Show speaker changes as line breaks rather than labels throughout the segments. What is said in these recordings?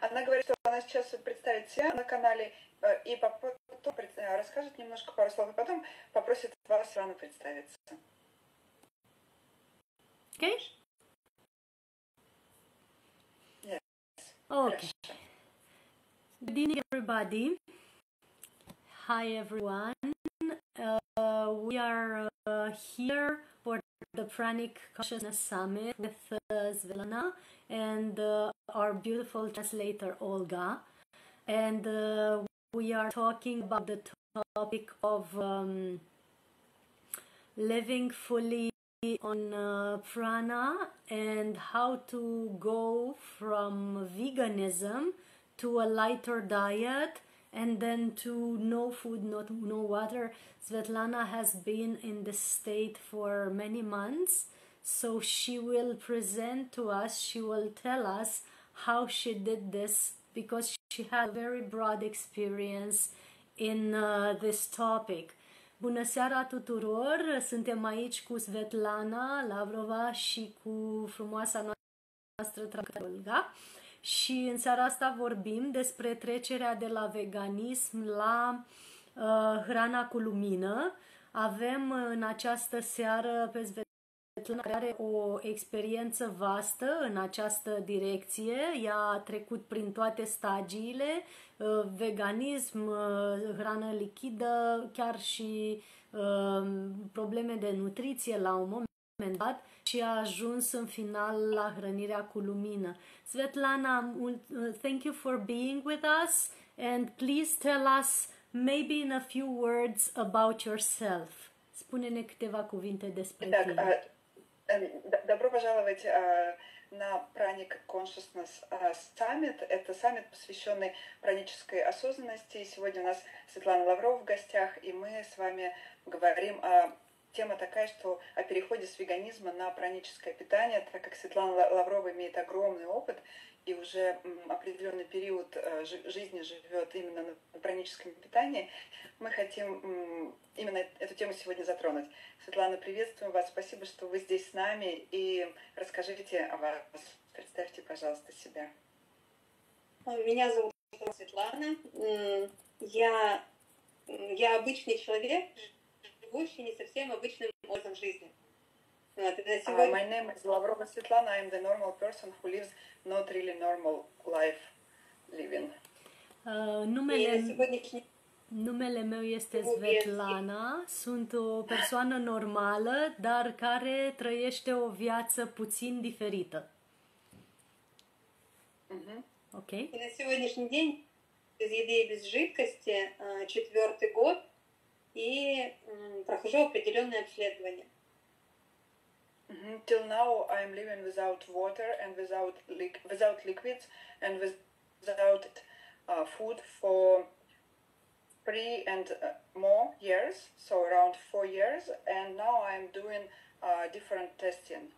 Она говорит, что она сейчас представит себя на канале э, и потом э, расскажет немножко пару слов, и потом попросит вас рано представиться.
Okay?
Yes.
Okay. Good evening, everybody. Hi, everyone. Uh, we are uh, here for the Pranic Consciousness Summit with uh, Svelana and uh, our beautiful translator Olga. And uh, we are talking about the topic of um, living fully on uh, prana and how to go from veganism to a lighter diet and then to no food, not no water. Svetlana has been in this state for many months, so she will present to us, she will tell us how she did this because she had a very broad experience in uh, this topic. Bună seara tuturor! Suntem aici cu Svetlana Lavrova și cu frumoasa noastră Olga și în seara asta vorbim despre trecerea de la veganism la uh, hrana cu lumină. Avem în această seară pe Svetlana care are o experiență vastă în această direcție. Ea a trecut prin toate stagiile, uh, veganism, uh, hrană lichidă, chiar și uh, probleme de nutriție la un moment dat și a ajuns în final la hrănirea cu lumină. Svetlana, thank you for being with us and please tell us maybe in a few words about yourself. Spune-ne câteva cuvinte despre
Итак,
tine.
добро пожаловать на Pranic Consciousness Summit. Это саммит, посвященный пранической осознанности. Сегодня у нас Светлана Лаврова в гостях, и мы с вами говорим о тема такая, что о переходе с веганизма на праническое питание, так как Светлана Лаврова имеет огромный опыт и уже определенный период э, жизни живет именно на праническом питании, мы хотим именно эту тему сегодня затронуть. Светлана, приветствуем вас, спасибо, что вы здесь с нами, и расскажите о вас, представьте, пожалуйста, себя.
Меня зовут Светлана, я, я обычный человек, живущий не совсем обычным образом жизни. Вот, на
сегодня... uh, my name is Lavrova Svetlana. I'm the normal person who lives not really normal life living.
Uh, numele, сегодняшний... numele meu este Svetlana. Sunt o persoană normală, dar care trăiește o viață puțin diferită.
Uh-huh. Ok. И на сегодняшний день без еды и без жидкости четвертый год – и прохожу определенные обследования.
Mm-hmm. Till now, I'm living without water and without li- without liquids and without uh, food for three and uh, more years, so around four years. And now I'm doing uh, different testing.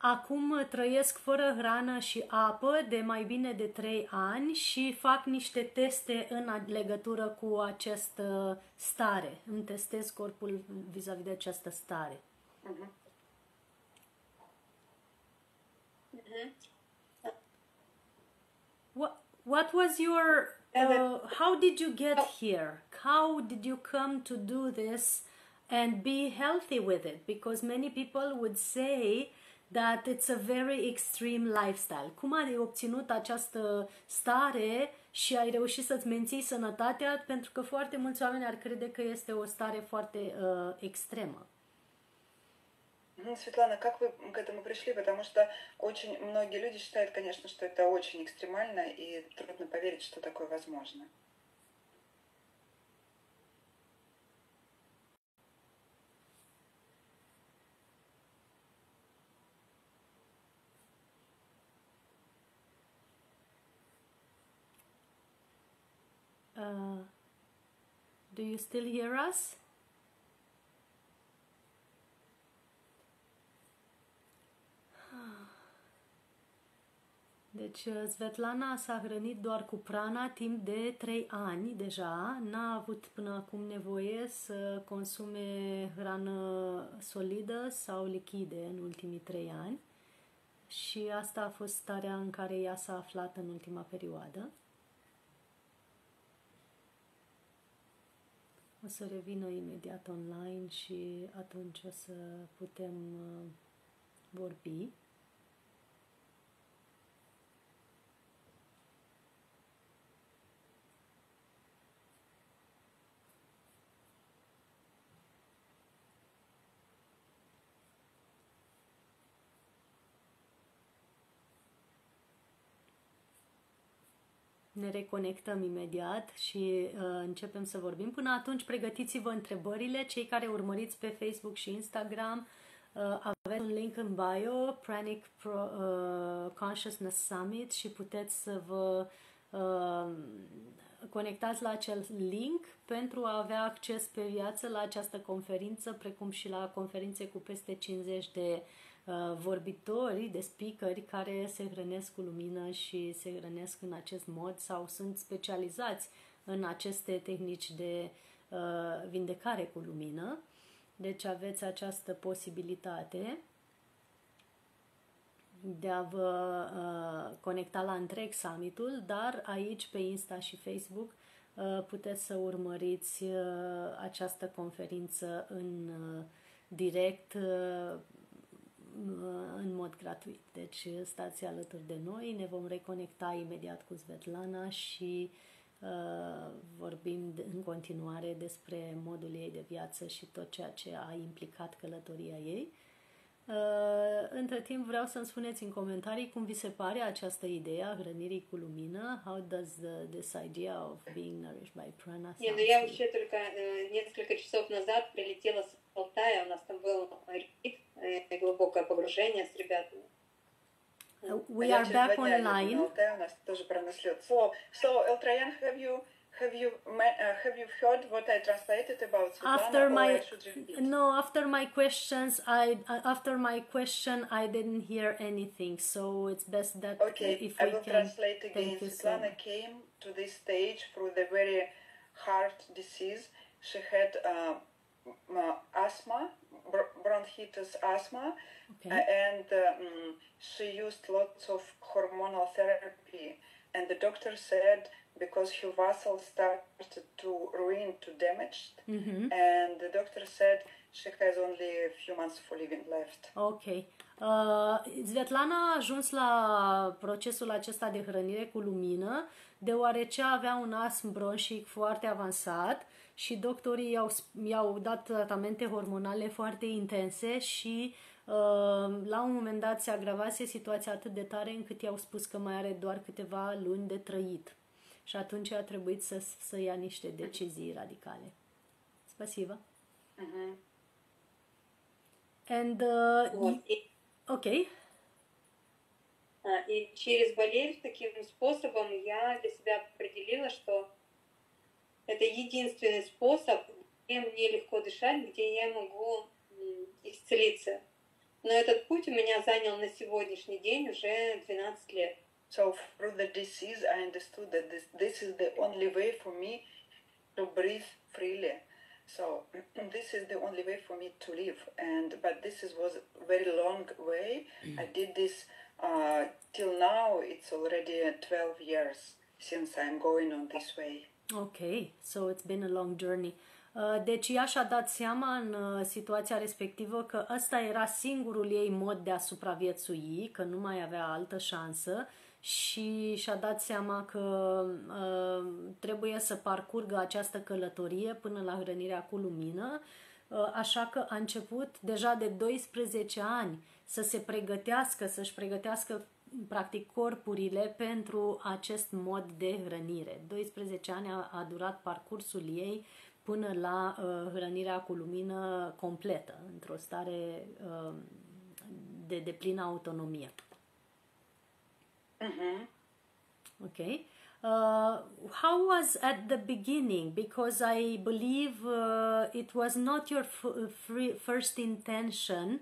Acum trăiesc fără hrană și apă de mai bine de 3 ani și fac niște teste în legătură cu această stare. Îmi testez corpul vis-a-vis de această stare. Uh-huh. Uh-huh. What, what was your uh, how did you get here? How did you come to do this and be healthy with it? Because many people would say that it's a very extreme lifestyle. Cum ai obținut această stare și ai reușit să-ți menții sănătatea? Pentru că foarte mulți oameni ar crede că este o stare foarte uh, extremă.
Светлана, как вы к этому пришли? Потому что очень многие люди считают, конечно, что это очень экстремально и трудно поверить, что такое возможно.
Uh, Do you still hear us? Deci Svetlana s-a hrănit doar cu prana timp de 3 ani deja, n-a avut până acum nevoie să consume hrană solidă sau lichide în ultimii 3 ani și asta a fost starea în care ea s-a aflat în ultima perioadă. O să revină imediat online și atunci o să putem uh, vorbi. Ne reconectăm imediat și uh, începem să vorbim. Până atunci, pregătiți-vă întrebările. Cei care urmăriți pe Facebook și Instagram, uh, aveți un link în bio, Pranic Pro, uh, Consciousness Summit și puteți să vă uh, conectați la acel link pentru a avea acces pe viață la această conferință, precum și la conferințe cu peste 50 de Uh, vorbitori, de speakeri care se hrănesc cu lumină și se hrănesc în acest mod sau sunt specializați în aceste tehnici de uh, vindecare cu lumină. Deci aveți această posibilitate de a vă uh, conecta la întreg summitul, dar aici pe Insta și Facebook uh, puteți să urmăriți uh, această conferință în uh, direct uh, în mod gratuit. Deci stați alături de noi, ne vom reconecta imediat cu Svetlana și uh, vorbim de, în continuare despre modul ei de viață și tot ceea ce a implicat călătoria ei. Uh, între timp vreau să-mi spuneți în comentarii cum vi se pare această idee a hrănirii cu lumină. How does the, this idea of being nourished by prana
Не, ну я вообще только э, несколько часов назад прилетела с Алтая, у нас там был ретрит, э, глубокое погружение с ребятами.
We are back online.
Алтая у нас тоже пронеслет. So, so Eltrayan, have you have you uh, have you heard what I translated about Svetlana,
after my no after my questions I uh, after my question I didn't hear anything so it's best that
okay
if
I
we
will
can
translate again.
thank you
Svetlana
so
came to this stage through the very heart disease. She had uh, asthma, bronchitis asthma,
okay.
and um, she used lots of hormonal therapy. And the doctor said because her vessel started to ruin, to damage,
mm-hmm.
and the doctor said she has only a few months for living left.
Ok. Uh, Svetlana a ajuns la procesul acesta de hrănire cu lumină deoarece avea un astm bronșic foarte avansat și doctorii i-au, i-au dat tratamente hormonale foarte intense și uh, la un moment dat se agravase situația atât de tare încât i-au spus că mai are doar câteva luni de trăit și atunci a trebuit să, să ia niște decizii radicale. Spasiba.
Mm-hmm.
And, uh,
Вот. И,
ok.
а, и через болезнь таким способом я для себя определила, что это единственный способ, где мне легко дышать, где я могу исцелиться. Но этот путь у меня занял на сегодняшний день уже 12 лет.
So through the disease, I understood that this this is the only way for me to breathe freely. So this is the only way for me to live. And but this is, was a very long way. I did this uh, till now. It's already 12 years since I'm going on this way.
Ok, so it's been a long journey. Uh, Deci ea și-a dat seama în uh, situația respectivă că ăsta era singurul ei mod de a supraviețui, că nu mai avea altă șansă și și-a dat seama că uh, trebuie să parcurgă această călătorie până la hrănirea cu lumină, uh, așa că a început deja de 12 ani să se pregătească, să-și pregătească practic corpurile pentru acest mod de hrănire. 12 ani a, a durat parcursul ei până la uh, hrănirea cu lumină completă, într-o stare uh, de deplină autonomie.
Mm-hmm.
Okay. Uh, how was at the beginning? Because I believe uh, it was not your f- free first intention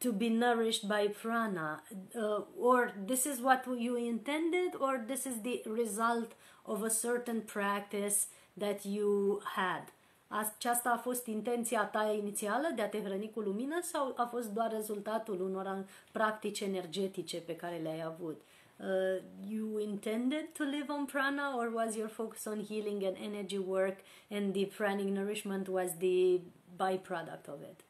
to be nourished by prana, uh, or this is what you intended, or this is the result of a certain practice that you had. Aceasta a fost intenția ta inițială de a te hrăni cu lumină sau a fost doar rezultatul unor practici energetice pe care le-ai avut? Uh, you intended to live on prana or was your focus on healing and energy work and the pranic nourishment was the byproduct of it?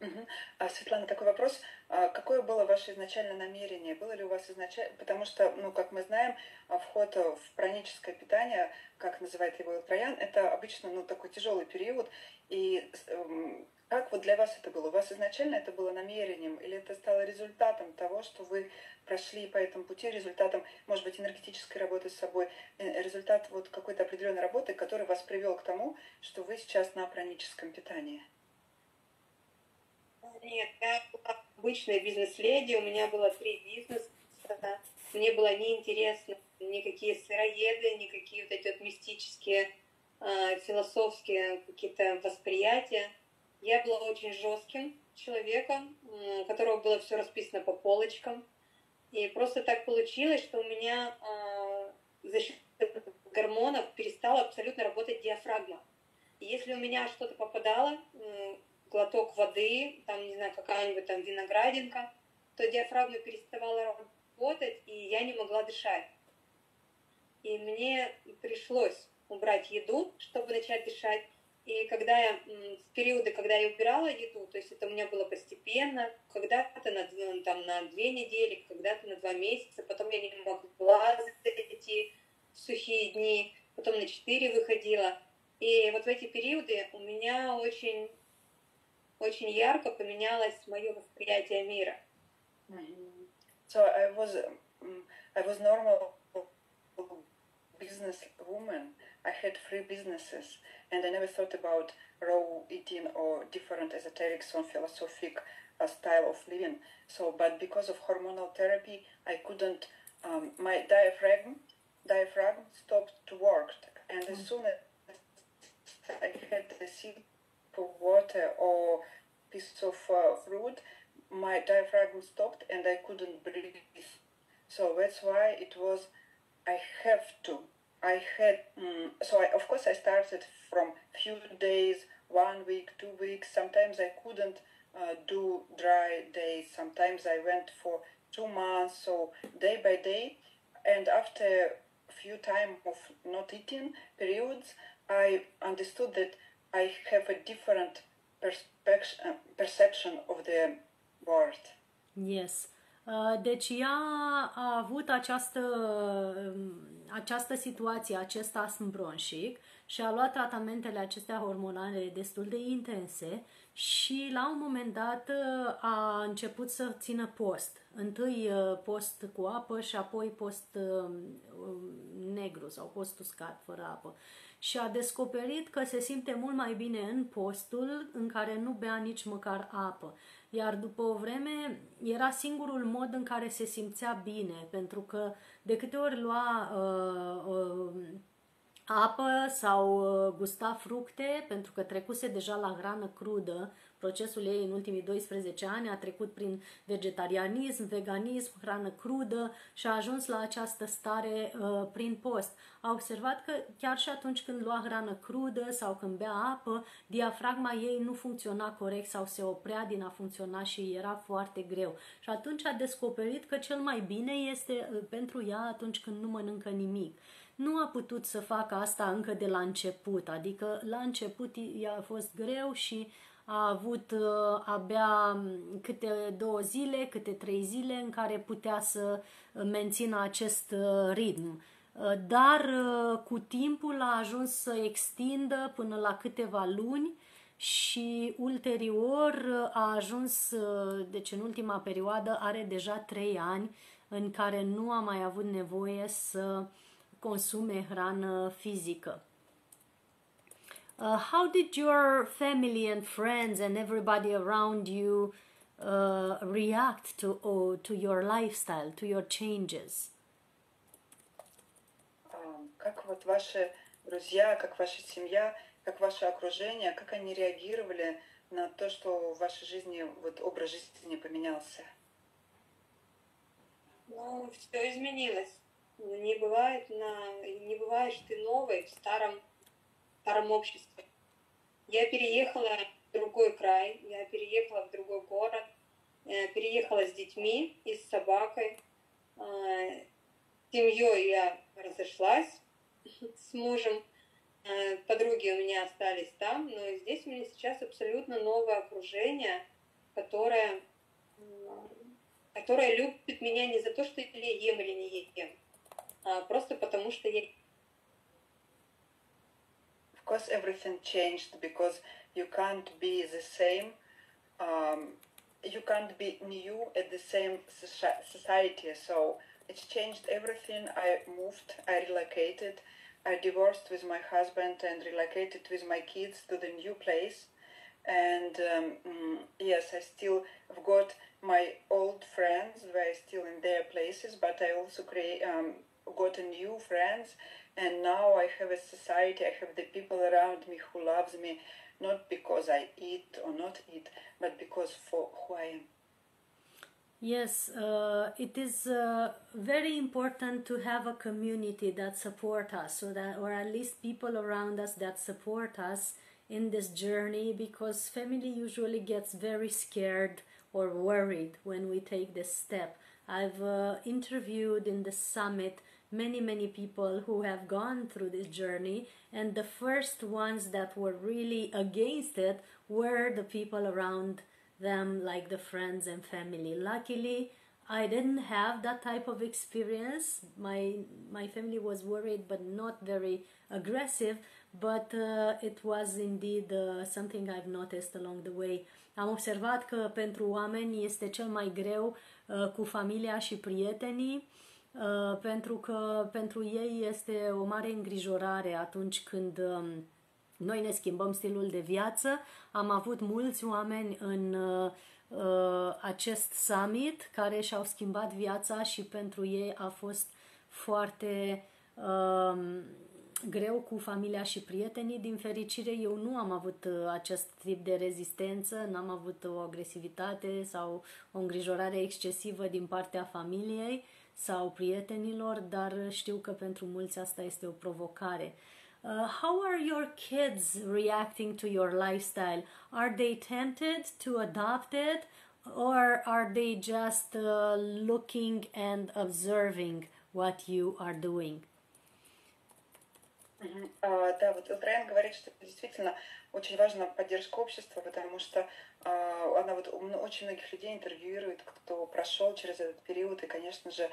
Угу. А, Светлана, такой вопрос. А какое было ваше изначальное намерение? Было ли у вас изначально... Потому что, ну, как мы знаем, а, вход в праническое питание, как называет его Илтраян, это обычно, ну, такой тяжелый период. И эм, как вот для вас это было? У вас изначально это было намерением? Или это стало результатом того, что вы прошли по этому пути, результатом, может быть, энергетической работы с собой, э, результат вот какой-то определенной работы, который вас привел к тому, что вы сейчас на праническом питании?
Нет, я была обычная бизнес-леди, у меня было три бизнеса, мне было неинтересно никакие сыроеды, никакие вот эти вот мистические, э, философские какие-то восприятия. Я была очень жестким человеком, у которого было все расписано по полочкам. И просто так получилось, что у меня э, за счет гормонов перестала абсолютно работать диафрагма. Если у меня что-то попадало, глоток воды, там, не знаю, какая-нибудь там виноградинка, то диафрагма переставала работать, и я не могла дышать. И мне пришлось убрать еду, чтобы начать дышать. И когда я, в периоды, когда я убирала еду, то есть это у меня было постепенно, когда-то на, ну, там, на две недели, когда-то на два месяца, потом я не могла зайти в сухие дни, потом на четыре выходила. И вот в эти периоды у меня очень очень ярко поменялось мое восприятие мира.
So I was, I was normal business woman. I had three businesses, and I never thought about raw eating or different esoteric, or philosophic uh, style of living. So, but because of hormonal therapy, I couldn't. Um, my diaphragm diaphragm stopped to work, and as mm. soon as I had a sip of water or piece of uh, fruit, my diaphragm stopped and I couldn't breathe. So that's why it was. I have to I had um, so I, of course I started from few days, one week, two weeks. Sometimes I couldn't uh, do dry days. Sometimes I went for two months. So day by day, and after a few time of not eating periods, I understood that I have a different perception of the world.
Yes. Uh, deci ea a avut această, um, această situație, acest astm bronșic și a luat tratamentele acestea hormonale destul de intense și la un moment dat uh, a început să țină post. Întâi uh, post cu apă și apoi post um, negru sau post uscat, fără apă. Și a descoperit că se simte mult mai bine în postul în care nu bea nici măcar apă. Iar după o vreme era singurul mod în care se simțea bine, pentru că de câte ori lua uh, uh, apă sau uh, gusta fructe, pentru că trecuse deja la hrană crudă, procesul ei în ultimii 12 ani a trecut prin vegetarianism, veganism, hrană crudă și a ajuns la această stare uh, prin post. A observat că chiar și atunci când lua hrană crudă sau când bea apă, diafragma ei nu funcționa corect sau se oprea din a funcționa și era foarte greu. Și atunci a descoperit că cel mai bine este uh, pentru ea atunci când nu mănâncă nimic nu a putut să facă asta încă de la început, adică la început i-a fost greu și a avut uh, abia câte două zile, câte trei zile în care putea să mențină acest uh, ritm. Uh, dar uh, cu timpul a ajuns să extindă până la câteva luni și ulterior uh, a ajuns, uh, deci în ultima perioadă, are deja trei ani în care nu a mai avut nevoie să consume hrană fizică. Uh, how did your family and friends and everybody around you uh, react to oh, to your lifestyle, to your changes?
Как вот ваши друзья, как ваша семья, как ваше окружение, как они реагировали на то, что в вашей жизни вот образ жизни поменялся?
Ну, все изменилось. Не бывает, на, не бываешь ты новой в старом старом обществе. Я переехала в другой край, я переехала в другой город, э, переехала с детьми и с собакой. Э, с семьей я разошлась с мужем. Э, подруги у меня остались там, но здесь у меня сейчас абсолютно новое окружение, которое, которое любит меня не за то, что я ем или не ем, а просто потому что я
course, everything changed because you can't be the same. Um, you can't be new at the same society. So it's changed everything. I moved, I relocated, I divorced with my husband and relocated with my kids to the new place. And um, mm, yes, I still have got my old friends. They're still in their places, but I also create um, got a new friends and now I have a society, I have the people around me who loves me, not because I eat or not eat, but because for who I am.
Yes, uh, it is uh, very important to have a community that support us, so that, or at least people around us that support us in this journey, because family usually gets very scared or worried when we take this step. I've uh, interviewed in the summit many, many people who have gone through this journey, and the first ones that were really against it were the people around them, like the friends and family. Luckily, I didn't have that type of experience. My my family was worried, but not very aggressive. But uh, it was indeed uh, something I've noticed along the way. Am observat că pentru oameni este cel mai greu uh, cu familia și prietenii Uh, pentru că pentru ei este o mare îngrijorare atunci când um, noi ne schimbăm stilul de viață. Am avut mulți oameni în uh, uh, acest summit care și-au schimbat viața și pentru ei a fost foarte uh, greu cu familia și prietenii. Din fericire, eu nu am avut acest tip de rezistență, n-am avut o agresivitate sau o îngrijorare excesivă din partea familiei sau prietenilor, dar știu că pentru mulți asta este o provocare. Uh, how are your kids reacting to your lifestyle? Are they tempted to adopt it or are they just uh, looking and observing what you are doing?
Uh, да, вот Райан говорит, что действительно очень важна поддержка общества, потому что а, она вот очень многих людей интервьюирует, кто прошел через этот период, и, конечно же,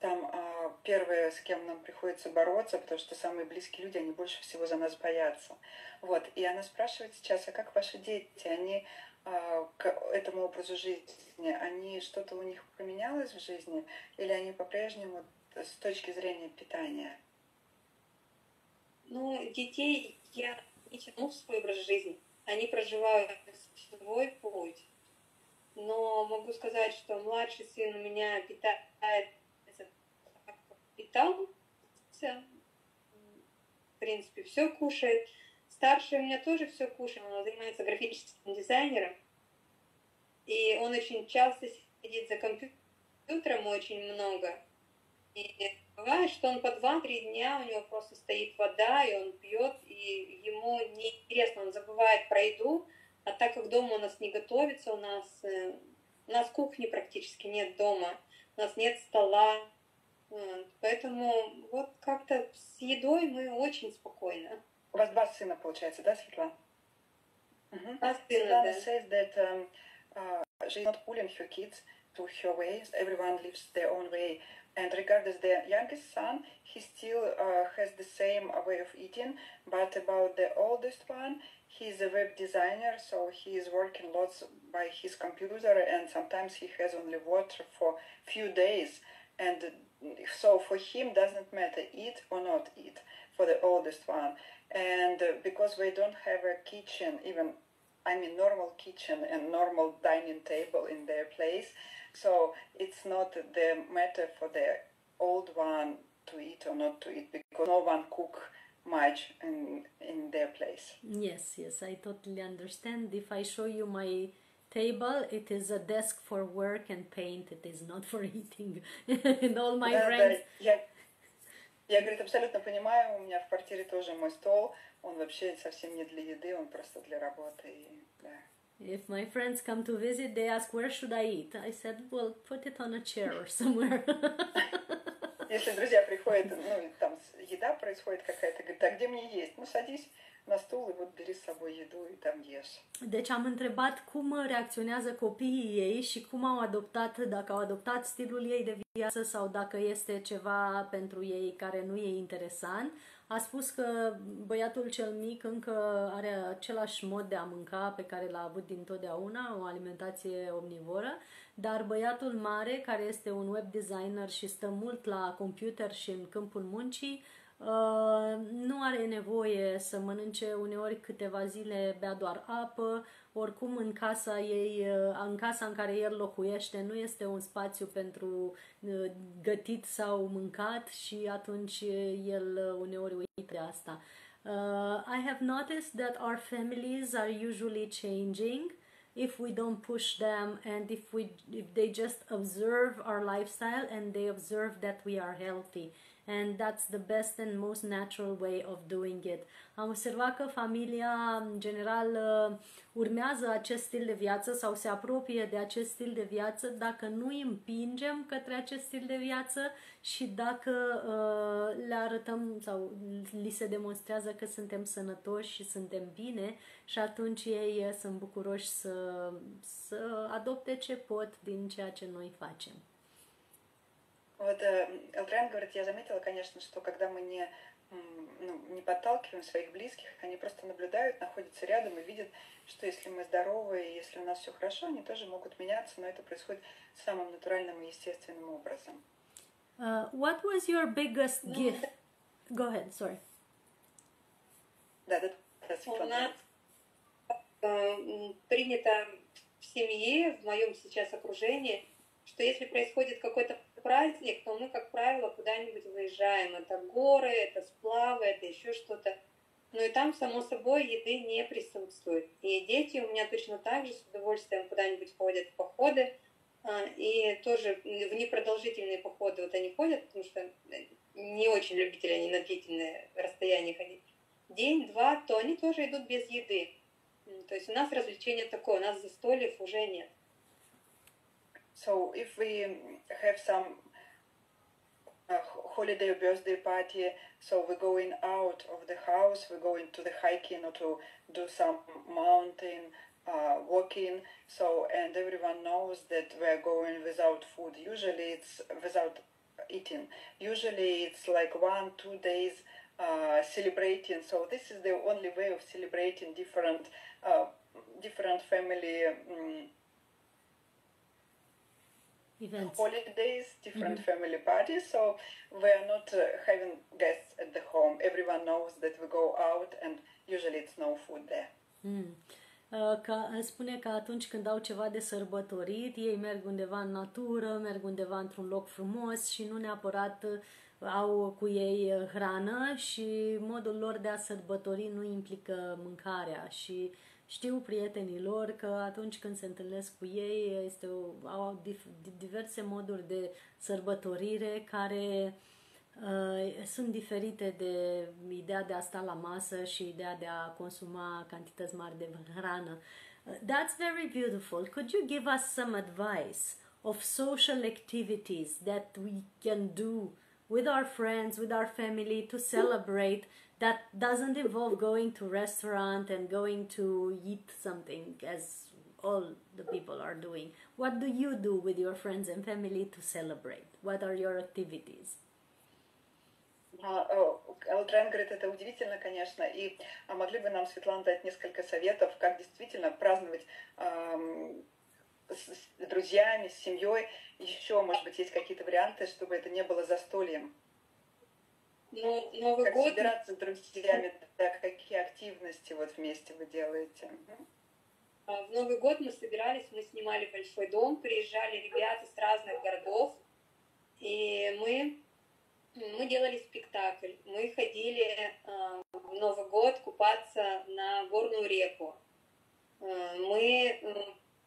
там а, первое, с кем нам приходится бороться, потому что самые близкие люди, они больше всего за нас боятся. Вот. И она спрашивает сейчас, а как ваши дети, они а, к этому образу жизни, они что-то у них поменялось в жизни, или они по-прежнему с точки зрения питания?
Ну, детей я не тяну в свой образ жизни они проживают свой путь. Но могу сказать, что младший сын у меня питается, питался, в принципе, все кушает. Старший у меня тоже все кушает, он занимается графическим дизайнером. И он очень часто сидит за компьютером очень много. И бывает, что он по 2-3 дня, у него просто стоит вода, и он пьет, и ему неинтересно, он забывает про еду, а так как дома у нас не готовится, у нас, э, у нас кухни практически нет дома, у нас нет стола, поэтому вот как-то с едой мы очень спокойно.
У вас два сына, получается, да, Светлана?
Mm-hmm. Два сына,
да. says that um, uh, she's not pulling her kids to her ways. Everyone lives their own way. And regarding the youngest son, he still uh, has the same way of eating. But about the oldest one, he's a web designer, so he is working lots by his computer, and sometimes he has only water for few days. And so for him, doesn't matter eat or not eat for the oldest one. And uh, because we don't have a kitchen, even I mean normal kitchen and normal dining table in their place, so it's not the matter for the old one to eat or not to eat because no one cook much in in their place.
Yes, yes, I totally understand. If I show you my table, it is a desk for work and paint. It is not for eating. and all my friends.
yeah, Я, говорит, абсолютно понимаю, у меня в квартире тоже мой стол, он вообще совсем не для еды, он просто для работы. И, да.
If my friends come to visit, they ask, where should I eat? I said, well, put it on a chair or somewhere.
Если друзья приходят, ну, и там еда происходит какая-то, говорит, а где мне есть? Ну, садись на стул и вот beri с собой еду и там ешь.
Deci am întrebat cum reacționează copiii ei și cum au adoptat, dacă au adoptat stilul ei de viață sau dacă este ceva pentru ei care nu e interesant. A spus că băiatul cel mic încă are același mod de a mânca pe care l-a avut dintotdeauna, o alimentație omnivoră, dar băiatul mare, care este un web designer și stă mult la computer și în câmpul muncii, Uh, nu are nevoie să mănânce uneori câteva zile, bea doar apă, oricum în casa ei, uh, în casa în care el locuiește nu este un spațiu pentru uh, gătit sau mâncat și atunci el uneori uită de asta. Uh, I have noticed that our families are usually changing. If we don't push them and if we if they just observe our lifestyle and they observe that we are healthy and that's the best and most natural way of doing it. Am observat că familia, în general, uh, urmează acest stil de viață sau se apropie de acest stil de viață dacă nu îi împingem către acest stil de viață și dacă uh, le arătăm sau li se demonstrează că suntem sănătoși și suntem bine și atunci ei uh, sunt bucuroși să, să adopte ce pot din ceea ce noi facem.
Вот э, Элдрен говорит, я заметила, конечно, что когда мы не, ну, не подталкиваем своих близких, они просто наблюдают, находятся рядом и видят, что если мы здоровы, и если у нас все хорошо, они тоже могут меняться, но это происходит самым натуральным и естественным образом.
Uh, what was your biggest ну, gift? Go ahead, sorry.
Да, да, да,
У нас э, принято в семье, в моем сейчас окружении, что если происходит какой-то праздник, то мы, как правило, куда-нибудь выезжаем. Это горы, это сплавы, это еще что-то. Но и там, само собой, еды не присутствует. И дети у меня точно так же с удовольствием куда-нибудь ходят в походы. А, и тоже в непродолжительные походы вот они ходят, потому что не очень любители они на длительные расстояния ходить. День-два, то они тоже идут без еды. То есть у нас развлечение такое, у нас застольев уже нет.
So if we have some uh, holiday or birthday party, so we're going out of the house, we're going to the hiking or to do some mountain uh, walking. So and everyone knows that we're going without food. Usually it's without eating. Usually it's like one two days uh, celebrating. So this is the only way of celebrating different uh, different family. Um,
events.
holidays, different mm-hmm. family parties. So we're not uh, having guests at the home. Everyone knows that we go out and usually it's no food there.
Mm. Uh, ca, spune că atunci când au ceva de sărbătorit, ei merg undeva în natură, merg undeva într-un loc frumos și nu neapărat uh, au cu ei uh, hrană și modul lor de a sărbători nu implică mâncarea și uh, știu prietenii lor că atunci când se întâlnesc cu ei este o, au diverse moduri de sărbătorire care uh, sunt diferite de ideea de a sta la masă și ideea de a consuma cantități mari de hrană. Uh, that's very beautiful. Could you give us some advice of social activities that we can do with our friends, with our family to celebrate that doesn't involve going to restaurant and going to eat something as all the people are doing. What do you do with your friends and family to celebrate? What are your activities?
Элдрен говорит, это удивительно, конечно, и а могли бы нам, Светлана, дать несколько советов, как действительно праздновать эм, с друзьями, с семьей. Еще, может быть, есть какие-то варианты, чтобы это не было застольем.
Ну, Новый
как
год...
собираться с друзьями, да, какие активности вот вместе вы делаете?
А, в Новый год мы собирались, мы снимали большой дом, приезжали ребята с разных городов, и мы, мы делали спектакль. Мы ходили а, в Новый год купаться на горную реку. А, мы,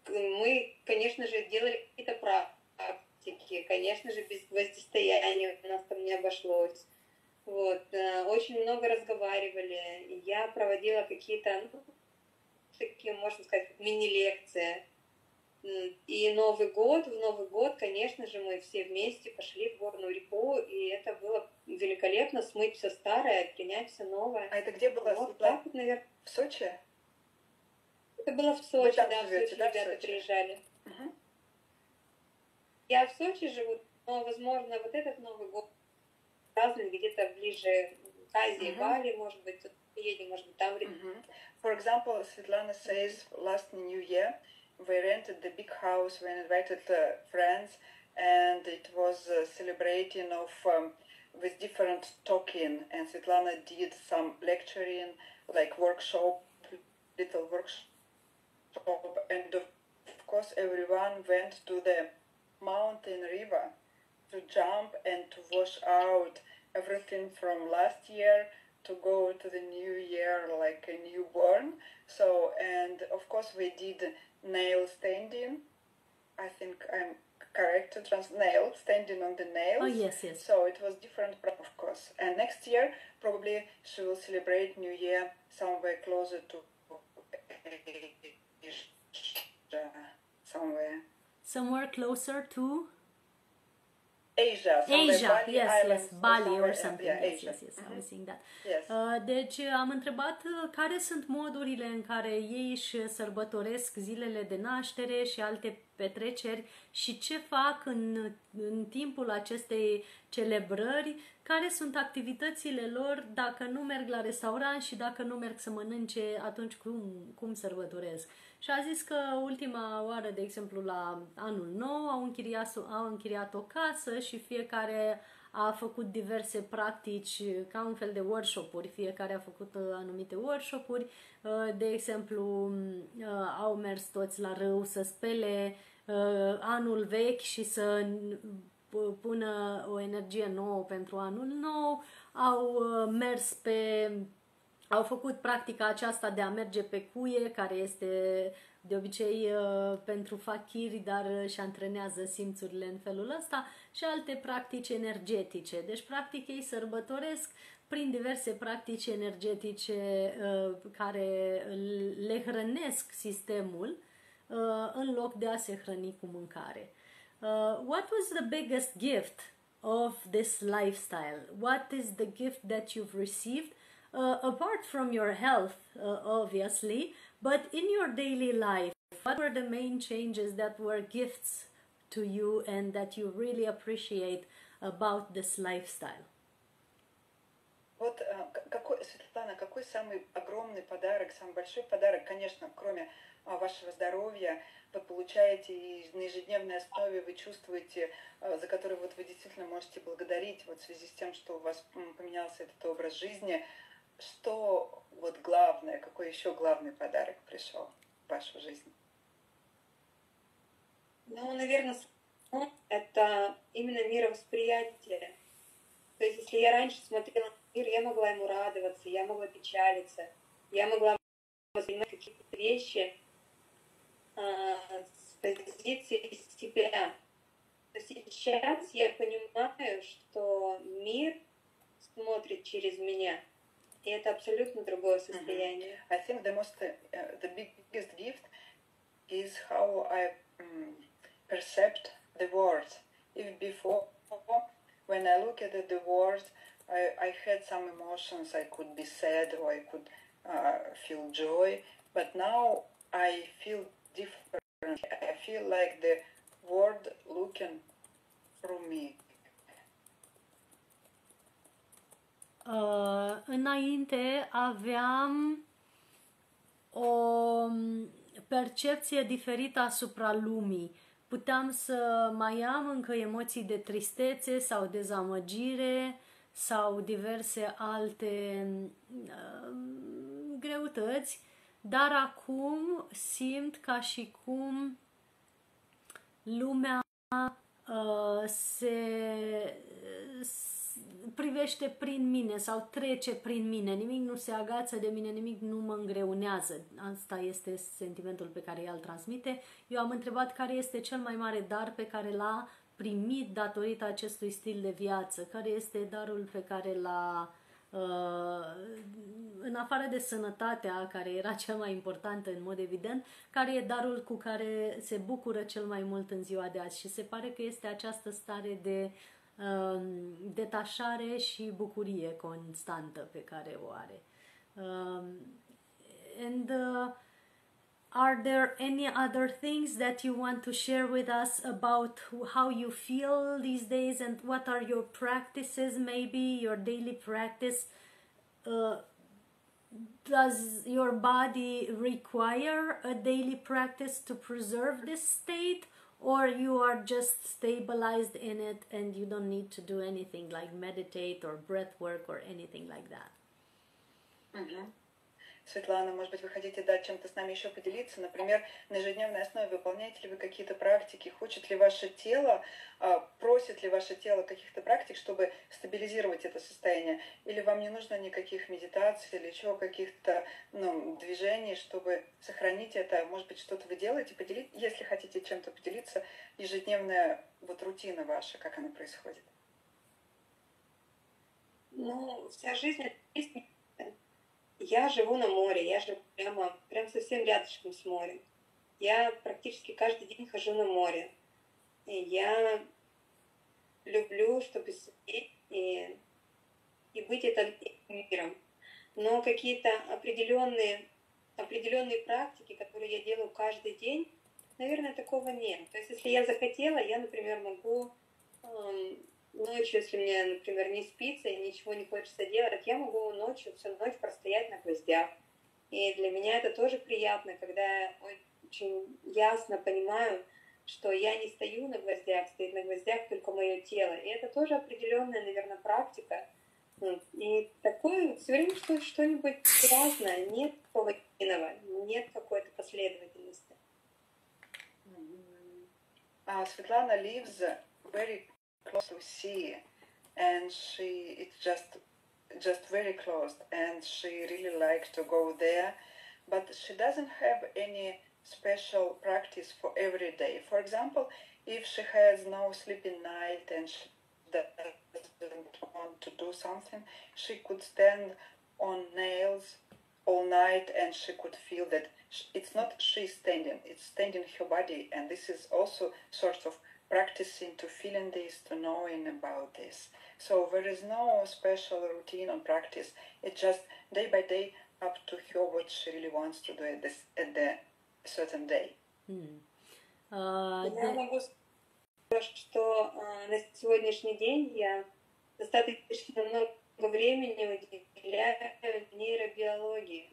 мы, конечно же, делали какие-то практики, конечно же, без гвоздистояния у нас там не обошлось. Вот, э, очень много разговаривали. Я проводила какие-то, ну, такие, можно сказать, мини-лекции. И Новый год, в Новый год, конечно же, мы все вместе пошли в горную реку, и это было великолепно, смыть все старое, принять все новое.
А это где было?
Вот так вот, наверное.
В Сочи?
Это было в Сочи, да, живете, в Сочи да, ребята в Сочи? приезжали. Угу. Я в Сочи живу, но, возможно, вот этот Новый год празднуем где-то ближе к Азии, uh-huh. Бали, может быть, едем, может быть, там. Uh-huh.
For example, Svetlana says last New Year we rented the big house, we invited uh, friends, and it was a celebrating of um, with different talking, and Svetlana did some lecturing, like workshop, little workshop, and of course everyone went to the mountain river to jump and to wash out everything from last year to go to the new year like a newborn. So, and of course, we did nail standing. I think I'm correct to trans nail standing on the nails.
Oh yes, yes.
So it was different, of course. And next year, probably she will celebrate New Year somewhere closer to somewhere.
Somewhere closer to
Asia,
Asia,
Bali
yes,
Islands,
yes, Bali or something.
Yeah,
yes,
Asia.
yes, yes,
mm-hmm.
I was seeing that.
Yes.
Uh, deci am întrebat uh, care sunt modurile în care ei își sărbătoresc zilele de naștere și alte petreceri și ce fac în, în timpul acestei celebrări, care sunt activitățile lor dacă nu merg la restaurant și dacă nu merg să mănânce, atunci cum, cum sărbătoresc. Și a zis că ultima oară, de exemplu, la anul nou, au închiriat, au închiriat o casă și fiecare a făcut diverse practici, ca un fel de workshop-uri, fiecare a făcut uh, anumite workshop-uri, uh, de exemplu, uh, au mers toți la râu să spele anul vechi și să pună o energie nouă pentru anul nou, au mers pe au făcut practica aceasta de a merge pe cuie, care este de obicei uh, pentru fachiri, dar și antrenează simțurile în felul ăsta și alte practici energetice. Deci, practic, ei sărbătoresc prin diverse practici energetice uh, care le hrănesc sistemul uh, în loc de a se hrăni cu mâncare. What was the biggest gift of this lifestyle? What is the gift that you've received? Uh, apart from your health, uh, obviously, but in your daily life, what were the main changes that were gifts to you and that you really appreciate about this lifestyle?
Вот какой, Светлана, какой самый огромный подарок, самый большой подарок, конечно, кроме вашего здоровья, вы получаете и на ежедневной основе вы чувствуете, за который вот вы действительно можете благодарить вот в связи с тем, что у вас поменялся этот образ жизни, что вот главное, какой еще главный подарок пришел в вашу жизнь?
Ну, наверное, это именно мировосприятие. То есть, если я раньше смотрела на мир, я могла ему радоваться, я могла печалиться, я могла воспринимать какие-то вещи а, с позиции себя. То сейчас я понимаю, что мир смотрит через меня – И это абсолютно другое состояние.
I think the most, uh, the biggest gift is how I um, perceived the world. If before, when I look at the world, I, I had some emotions. I could be sad or I could uh, feel joy. But now I feel different. I feel like the world looking through me.
Uh, înainte aveam o percepție diferită asupra lumii. Puteam să mai am încă emoții de tristețe sau dezamăgire sau diverse alte uh, greutăți, dar acum simt ca și cum lumea uh, se, privește prin mine sau trece prin mine, nimic nu se agață de mine, nimic nu mă îngreunează. Asta este sentimentul pe care el transmite. Eu am întrebat care este cel mai mare dar pe care l-a primit datorită acestui stil de viață? Care este darul pe care l-a Uh, în afară de sănătatea, care era cea mai importantă în mod evident, care e darul cu care se bucură cel mai mult în ziua de azi și se pare că este această stare de uh, detașare și bucurie constantă pe care o are. Um, and uh, are there any other things that you want to share with us about how you feel these days and what are your practices maybe your daily practice uh, does your body require a daily practice to preserve this state or you are just stabilized in it and you don't need to do anything like meditate or breath work or anything like that
mm-hmm. Светлана, может быть, вы хотите дать чем-то с нами еще поделиться? Например, на ежедневной основе выполняете ли вы какие-то практики? Хочет ли ваше тело, а, просит ли ваше тело каких-то практик, чтобы стабилизировать это состояние? Или вам не нужно никаких медитаций или еще каких-то ну, движений, чтобы сохранить это? Может быть, что-то вы делаете? Поделить, если хотите чем-то поделиться, ежедневная вот рутина ваша, как она происходит?
Ну, вся жизнь есть я живу на море, я живу прямо, прям совсем рядышком с морем. Я практически каждый день хожу на море. И я люблю, чтобы сидеть и, и быть этим миром. Но какие-то определенные, определенные практики, которые я делаю каждый день, наверное, такого нет. То есть, если я захотела, я, например, могу эм, ночью, если мне, например, не спится и ничего не хочется делать, я могу ночью всю ночь простоять на гвоздях. И для меня это тоже приятно, когда я очень ясно понимаю, что я не стою на гвоздях, стоит на гвоздях только мое тело. И это тоже определенная, наверное, практика. И такое все время что что-нибудь разное, нет такого нет какой-то последовательности.
Uh, Svetlana lives very close to sea and she it's just just very close and she really likes to go there but she doesn't have any special practice for every day. For example if she has no sleeping night and she doesn't want to do something she could stand on nails all night and she could feel that it's not she standing it's standing her body and this is also sort of practicing to feeling this, to knowing about this. So there is no special routine on practice. It's just day by day up to her what she really wants to do at this at the certain day.
Hmm. Uh, я могу сказать, что uh, на сегодняшний день я достаточно много времени уделяю нейробиологии.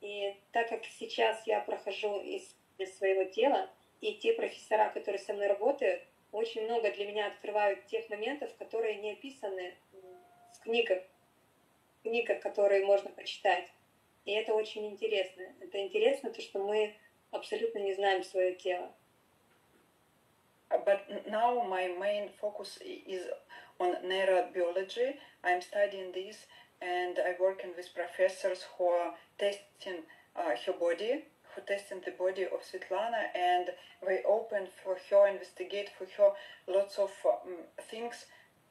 И так как сейчас я прохожу из своего тела, и те профессора, которые со мной работают, очень много для меня открывают тех моментов, которые не описаны в книгах, книгах, которые можно прочитать. И это очень интересно. Это интересно, то, что мы абсолютно не знаем свое тело.
But now my main focus is on neurobiology. I'm studying this and I'm working with professors who are testing uh, her body who tested the body of Svetlana and they opened for her, investigate for her lots of um, things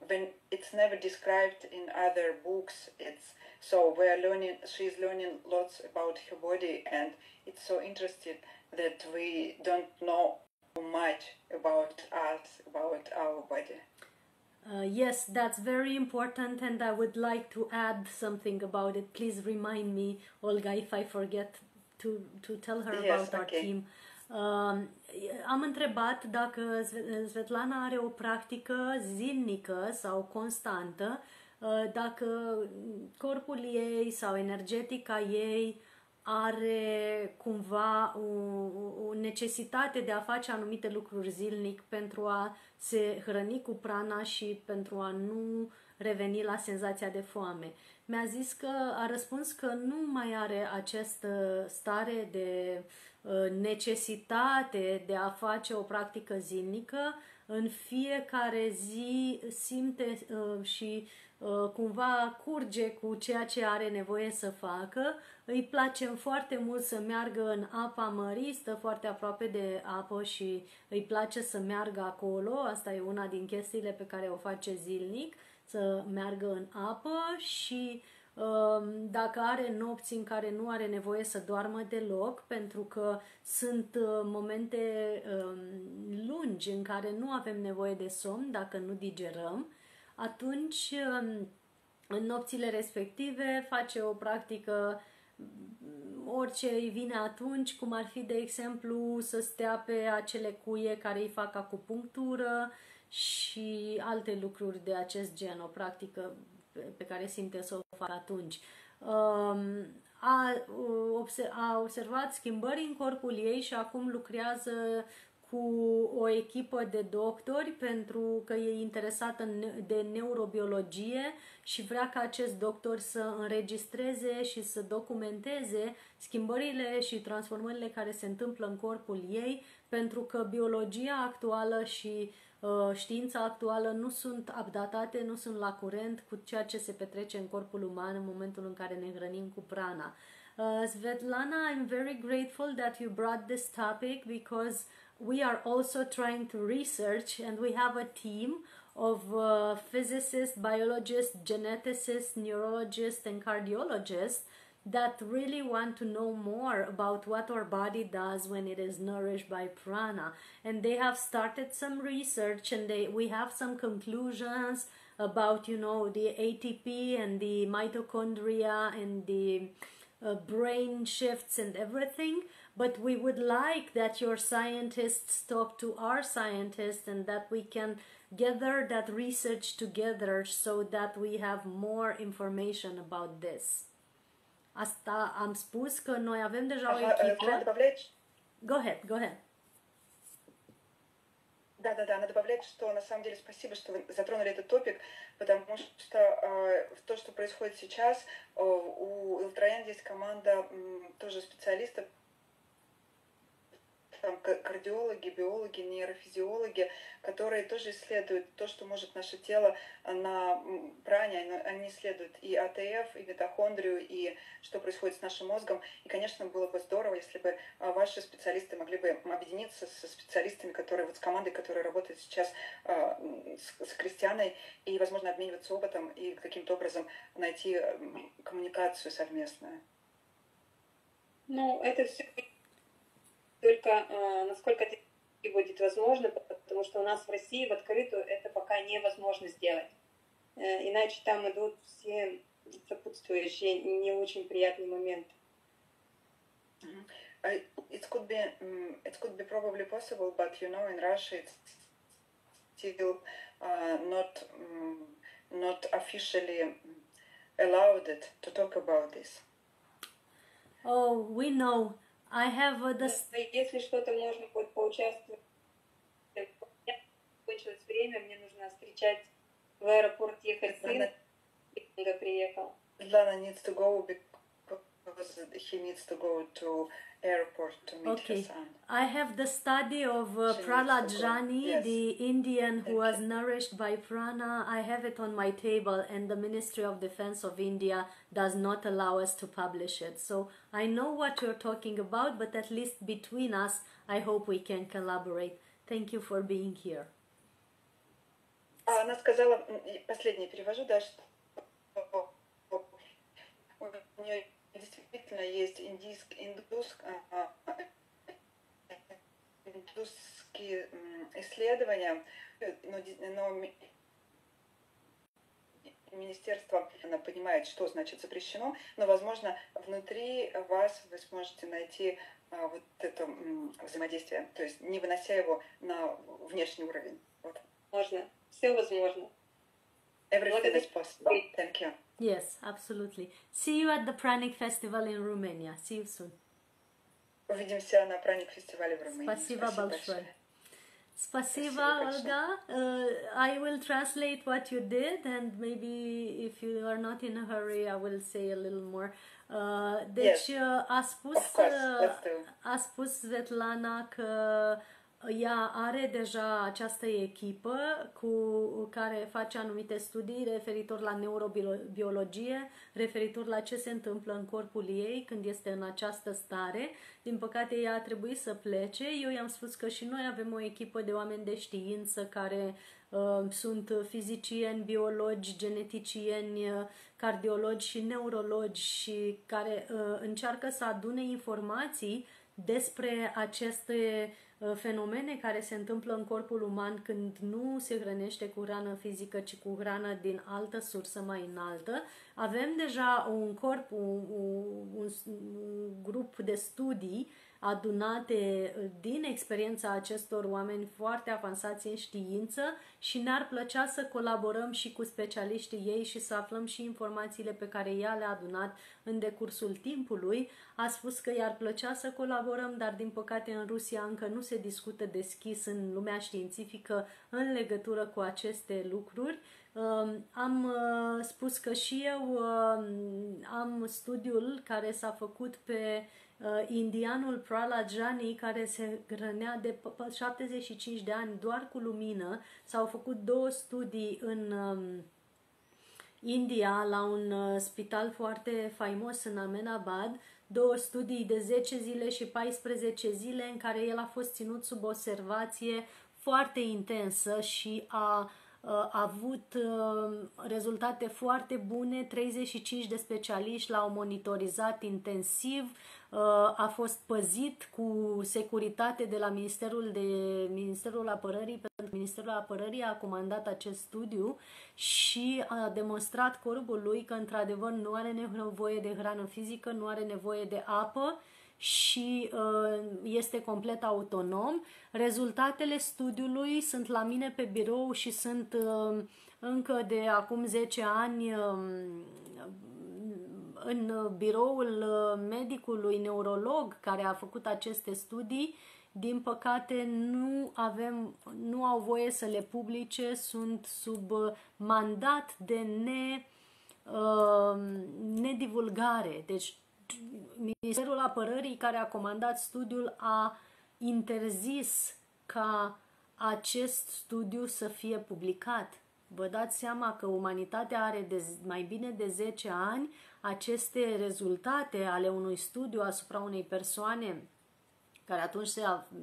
when it's never described in other books. It's so we're learning. She's learning lots about her body, and it's so interesting that we don't know much about us, about our body.
Uh, yes, that's very important, and I would like to add something about it. Please remind me, Olga, if I forget to, to tell her yes, about okay. our team. Uh, am întrebat dacă Svetlana are o practică zilnică sau constantă, uh, dacă corpul ei sau energetica ei are cumva o, o necesitate de a face anumite lucruri zilnic pentru a se hrăni cu prana și pentru a nu reveni la senzația de foame mi-a zis că a răspuns că nu mai are această stare de uh, necesitate de a face o practică zilnică, în fiecare zi simte uh, și uh, cumva curge cu ceea ce are nevoie să facă. Îi place foarte mult să meargă în apa mării, stă foarte aproape de apă și îi place să meargă acolo. Asta e una din chestiile pe care o face zilnic, să meargă în apă și um, dacă are nopți în care nu are nevoie să doarmă deloc, pentru că sunt uh, momente um, lungi în care nu avem nevoie de somn dacă nu digerăm, atunci um, în nopțile respective face o practică orice îi vine atunci, cum ar fi, de exemplu, să stea pe acele cuie care îi fac acupunctură și alte lucruri de acest gen, o practică pe care simte să o facă atunci. Um, a, a observat schimbări în corpul ei și acum lucrează cu o echipă de doctori pentru că e interesată de neurobiologie și vrea ca acest doctor să înregistreze și să documenteze schimbările și transformările care se întâmplă în corpul ei pentru că biologia actuală și uh, știința actuală nu sunt updatate, nu sunt la curent cu ceea ce se petrece în corpul uman în momentul în care ne hrănim cu prana. Uh, Svetlana, I'm very grateful that you brought this topic because we are also trying to research and we have a team of uh, physicists, biologists, geneticists, neurologists, and cardiologists that really want to know more about what our body does when it is nourished by prana and they have started some research and they we have some conclusions about you know the ATP and the mitochondria and the uh, brain shifts and everything but we would like that your scientists talk to our scientists and that we can gather that research together so that we have more information about this. Asta am spus că noi avem deja o echipă. Go ahead, go ahead.
Да, да, да, надо добавлять, что на самом деле спасибо, что вы затронули этот топик, потому что э, то, что происходит сейчас, э, у Элтроян есть команда э, тоже специалистов, там кардиологи, биологи, нейрофизиологи, которые тоже исследуют то, что может наше тело на пране, они исследуют и АТФ, и митохондрию, и что происходит с нашим мозгом. И, конечно, было бы здорово, если бы а, ваши специалисты могли бы объединиться со специалистами, которые вот с командой, которая работает сейчас с, с Кристианой, и, возможно, обмениваться опытом и каким-то образом найти коммуникацию совместную.
Ну, это все только э, насколько это будет возможно, потому что у нас в России в открытую это пока невозможно сделать. Э, иначе там идут все сопутствующие не очень приятные моменты.
It could be it could be probably possible, but you know, in Russia it's still uh, not um, not officially allowed it to talk about this.
Oh, we know I have uh, the...
Если что-то можно будет поучаствовать, кончилось время, мне нужно встречать в аэропорт ехать сын, приехал.
Lana needs to go because he needs to go to airport to meet okay. her son.
I have the study of uh, Prahlad Jani, yes. the Indian who was nourished by prana. I have it on my table, and the Ministry of Defense of India does not allow us to publish it. So I know what you're talking about, but at least between us, I hope we can collaborate. Thank you for being here.
Она сказала, последнее перевожу, да, что у нее действительно есть индийск, индус, индусские исследования, но, но министерство она понимает, что значит запрещено, но, возможно, внутри вас вы сможете найти а, вот это м, взаимодействие, то есть не вынося его на внешний уровень. Вот.
Можно, все возможно.
Everything is possible. Thank you.
Yes, absolutely. See you at the Pranic Festival in Romania. See you soon.
Увидимся на Праник фестивале в Румынии.
Спасибо, Спасибо большое. Spasiba, Olga. Uh, I will translate what you did, and maybe if you are not in a hurry, I will say a little more. Uh, deci, yes. a spus,
uh,
a spus Svetlana că ea are deja această echipă cu care face anumite studii referitor la neurobiologie, referitor la ce se întâmplă în corpul ei când este în această stare. Din păcate, ea a trebuit să plece. Eu i-am spus că și noi avem o echipă de oameni de știință care uh, sunt fizicieni, biologi, geneticieni, uh, cardiologi și neurologi și care uh, încearcă să adune informații despre aceste uh, fenomene care se întâmplă în corpul uman când nu se hrănește cu hrană fizică, ci cu hrană din altă sursă mai înaltă. Avem deja un corp, un, un, un grup de studii adunate uh, din experiența acestor oameni foarte avansați în știință și ne-ar plăcea să colaborăm și cu specialiștii ei și să aflăm și informațiile pe care ea le-a adunat în decursul timpului. A spus că i-ar plăcea să colaborăm, dar din păcate în Rusia încă nu se discută deschis în lumea științifică în legătură cu aceste lucruri. Um, am uh, spus că și eu um, am studiul care s-a făcut pe uh, indianul Prala Jani care se hrănea de 75 de ani doar cu lumină. S-au făcut două studii în um, India la un uh, spital foarte faimos în Amenabad, două studii de 10 zile și 14 zile în care el a fost ținut sub observație foarte intensă și a a avut uh, rezultate foarte bune, 35 de specialiști l-au monitorizat intensiv, uh, a fost păzit cu securitate de la Ministerul, de, Ministerul Apărării, pentru Ministerul Apărării a comandat acest studiu și a demonstrat corpul lui că într-adevăr nu are nevoie de hrană fizică, nu are nevoie de apă și uh, este complet autonom. Rezultatele studiului sunt la mine pe birou și sunt uh, încă de acum 10 ani um, în biroul uh, medicului neurolog care a făcut aceste studii. Din păcate nu avem, nu au voie să le publice, sunt sub mandat de ne, uh, nedivulgare. Deci Ministerul Apărării care a comandat studiul a interzis ca acest studiu să fie publicat. Vă dați seama că umanitatea are de mai bine de 10 ani aceste rezultate ale unui studiu asupra unei persoane care atunci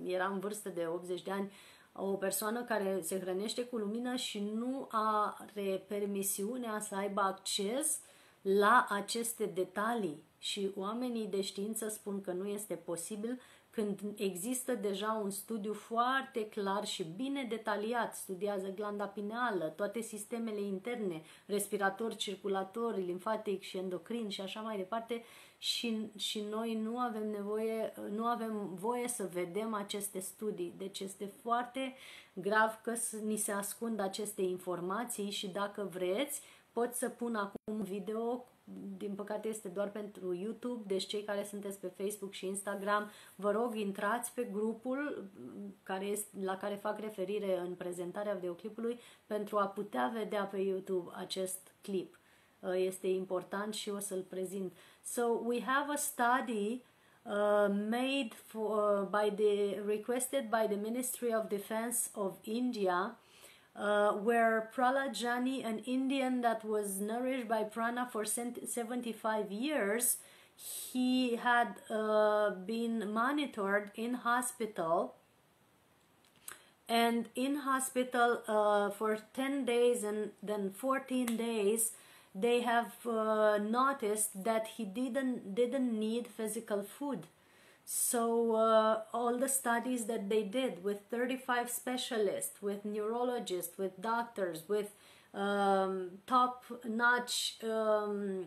era în vârstă de 80 de ani, o persoană care se hrănește cu lumină și nu are permisiunea să aibă acces la aceste detalii și oamenii de știință spun că nu este posibil când există deja un studiu foarte clar și bine detaliat, studiază glanda pineală, toate sistemele interne, respirator, circulator, limfatic și endocrin și așa mai departe și, și noi nu avem nevoie, nu avem voie să vedem aceste studii. Deci este foarte grav că ni se ascund aceste informații și dacă vreți, pot să pun acum un video din păcate este doar pentru YouTube, deci cei care sunteți pe Facebook și Instagram, vă rog intrați pe grupul care este, la care fac referire în prezentarea videoclipului pentru a putea vedea pe YouTube acest clip. Uh, este important și o să-l prezint. So we have a study uh, made for, uh, by the requested by the Ministry of Defense of India uh, where Pralajani, an Indian that was nourished by prana for 75 years, he had uh, been monitored in hospital. And in hospital uh, for 10 days and then 14 days they have uh, noticed that he didn't didn't need physical food so uh, all the studies that they did with 35 specialists, with neurologists, with doctors, with um, top-notch um,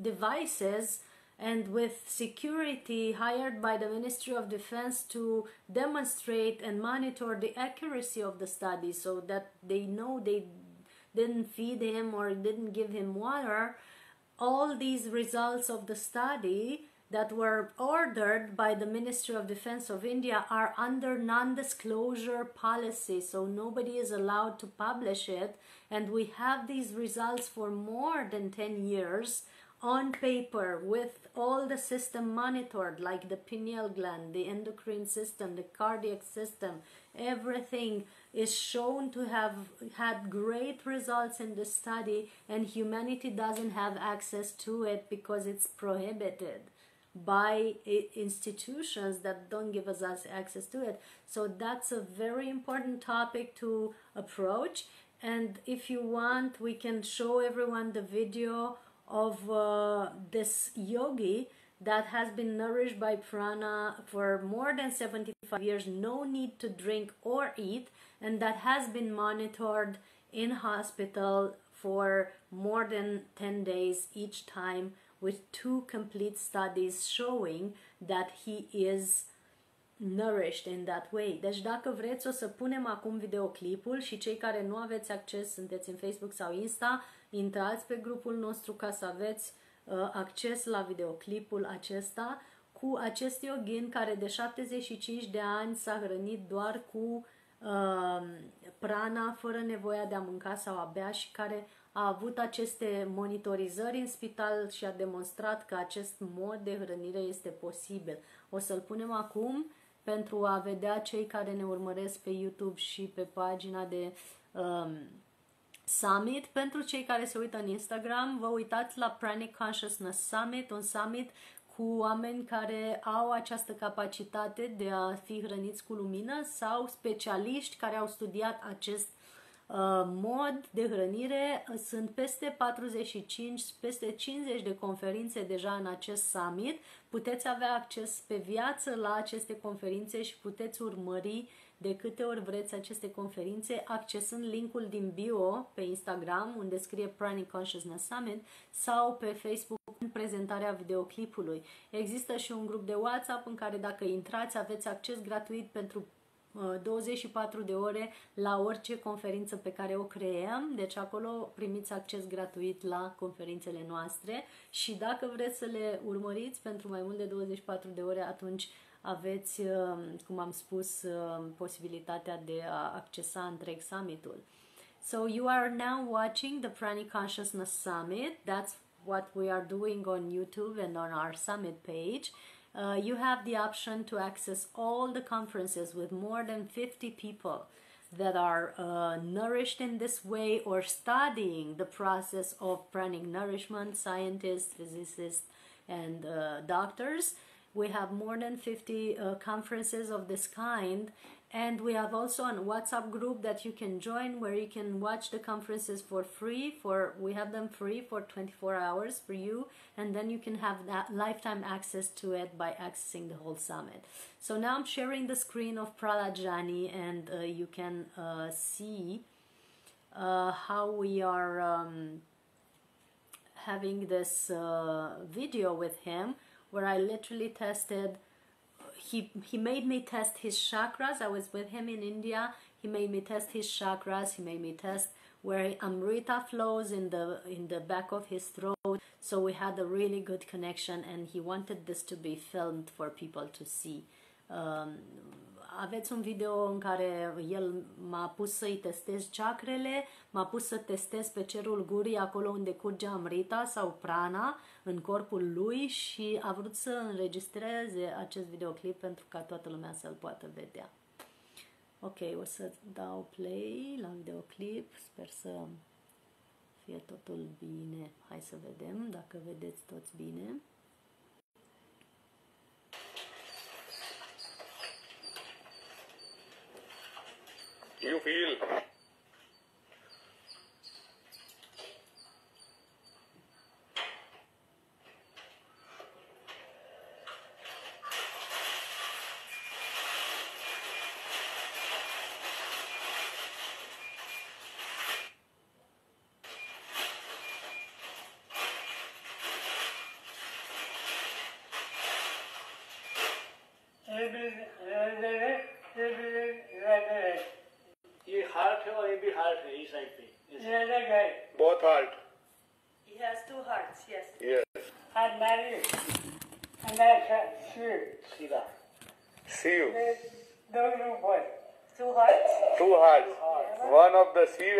devices, and with security hired by the Ministry of Defense to demonstrate and monitor the accuracy of the study so that they know they didn't feed him or didn't give him water. All these results of the study that were ordered by the Ministry of Defense of India are under non-disclosure policy, so nobody is allowed to publish it. And we have these results for more than 10 years on paper with all the system monitored like the pineal gland the endocrine system the cardiac system everything is shown to have had great results in the study and humanity doesn't have access to it because it's prohibited by institutions that don't give us access to it. So that's a very important topic to approach. And if you want we can show everyone the video of uh, this yogi that has been nourished by prana for more than 75 years no need to drink or eat and that has been monitored in hospital for more than 10 days each time with two complete studies showing that he is nourished in that way. Deci dacă vreți o să punem acum videoclipul și cei care nu aveți acces, sunteți în Facebook sau Insta, intrați pe grupul nostru ca să aveți uh, acces la videoclipul acesta cu acest yogin care de 75 de ani s-a hrănit doar cu uh, prana fără nevoia de a mânca sau a bea și care a avut aceste monitorizări în spital și a demonstrat că acest mod de hrănire este posibil. O să-l punem acum pentru a vedea cei care ne urmăresc pe YouTube și pe pagina de um, Summit. Pentru cei care se uită în Instagram, vă uitați la Pranic Consciousness Summit, un summit cu oameni care au această capacitate de a fi hrăniți cu lumină sau specialiști care au studiat acest uh, mod de hrănire. Sunt peste 45, peste 50 de conferințe deja în acest summit. Puteți avea acces pe viață la aceste conferințe și puteți urmări de câte ori vreți aceste conferințe accesând linkul din bio pe Instagram unde scrie Pranic Consciousness Summit sau pe Facebook în prezentarea videoclipului. Există și un grup de WhatsApp în care dacă intrați aveți acces gratuit pentru uh, 24 de ore la orice conferință pe care o creăm, deci acolo primiți acces gratuit la conferințele noastre și dacă vreți să le urmăriți pentru mai mult de 24 de ore, atunci aveți, uh, cum am spus, uh, posibilitatea de a accesa întreg summitul. So you are now watching the Pranic Consciousness Summit. That's what we are doing on YouTube and on our summit page. Uh, you have the option to access all the conferences with more than 50 people that are uh, nourished in this way or studying the process of pranic nourishment, scientists, physicists, and uh, doctors. We have more than 50 uh, conferences of this kind, and we have also a WhatsApp group that you can join where you can watch the conferences for free. For we have them free for 24 hours for you, and then you can have that lifetime access to it by accessing the whole summit. So now I'm sharing the screen of Pralajani, and uh, you can uh, see uh, how we are. Um, having this uh, video with him where I literally tested. He he made me test his chakras. I was with him in India. He made me test his chakras. He made me test where Amrita flows in the in the back of his throat. So we had a really good connection, and he wanted this to be filmed for people to see. Um, aveți un video în care el m-a pus să-i testez chakrele, m-a pus să testez pe cerul gurii acolo unde curge amrita sau prana în corpul lui și a vrut să înregistreze acest videoclip pentru ca toată lumea să-l poată vedea. Ok, o să dau play la videoclip, sper să fie totul bine. Hai să vedem dacă vedeți toți bine.
You feel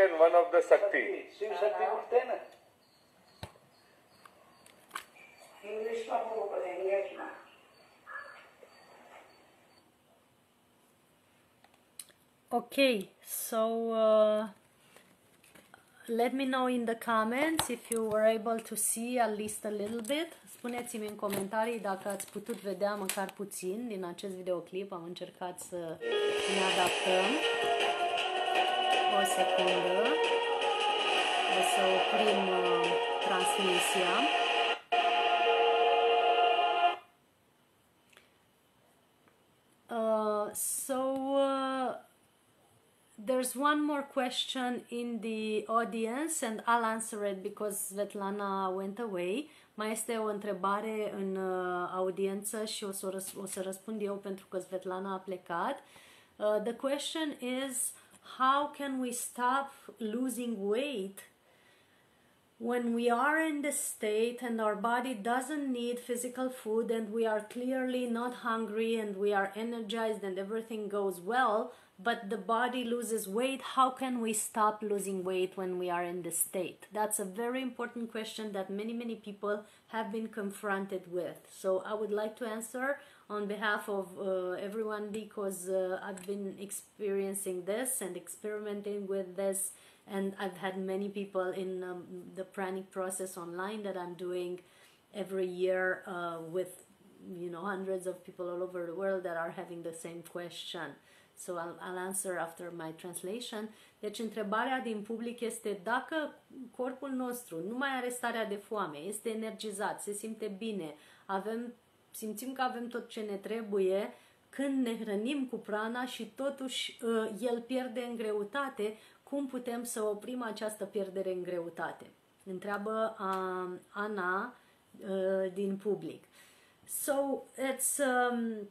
explain one of the Sakti. Shiv Shakti
बोलते हैं ना
इंग्लिश में हम बोल रहे
Okay, so uh, let me know in the comments if you were able to see at least a little bit. Spuneți-mi în comentarii dacă ați putut vedea măcar puțin din acest videoclip. Am încercat să ne adaptăm. O secundă. O să oprim uh, transmisia. Uh, so uh, there's one more question in the audience and I'll answer it because Svetlana went away. Mai este o întrebare în uh, audiență și o să, răs- o să răspund eu pentru că Svetlana a plecat. Uh, the question is how can we stop losing weight when we are in this state and our body doesn't need physical food and we are clearly not hungry and we are energized and everything goes well, but the body loses weight, how can we stop losing weight when we are in this state? That's a very important question that many, many people have been confronted with. So I would like to answer on behalf of uh, everyone because uh, I've been experiencing this and experimenting with this and I've had many people in um, the pranic process online that I'm doing every year uh, with you know hundreds of people all over the world that are having the same question. So I'll, I'll answer after my translation. Deci întrebarea din public este dacă corpul nostru nu mai are starea de foame, este energizat, se simte bine, avem, simțim că avem tot ce ne trebuie, când ne hrănim cu prana și totuși uh, el pierde în greutate, cum putem să oprim această pierdere în greutate? Întreabă uh, Ana uh, din public. So it's um,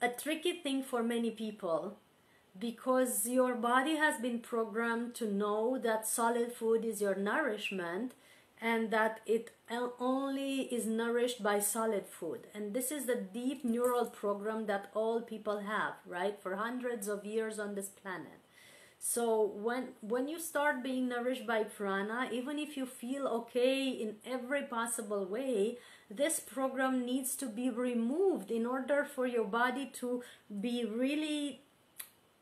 a tricky thing for many people because your body has been programmed to know that solid food is your nourishment and that it only is nourished by solid food. And this is the deep neural program that all people have, right? For hundreds of years on this planet. So when when you start being nourished by prana, even if you feel okay in every possible way, this program needs to be removed in order for your body to be really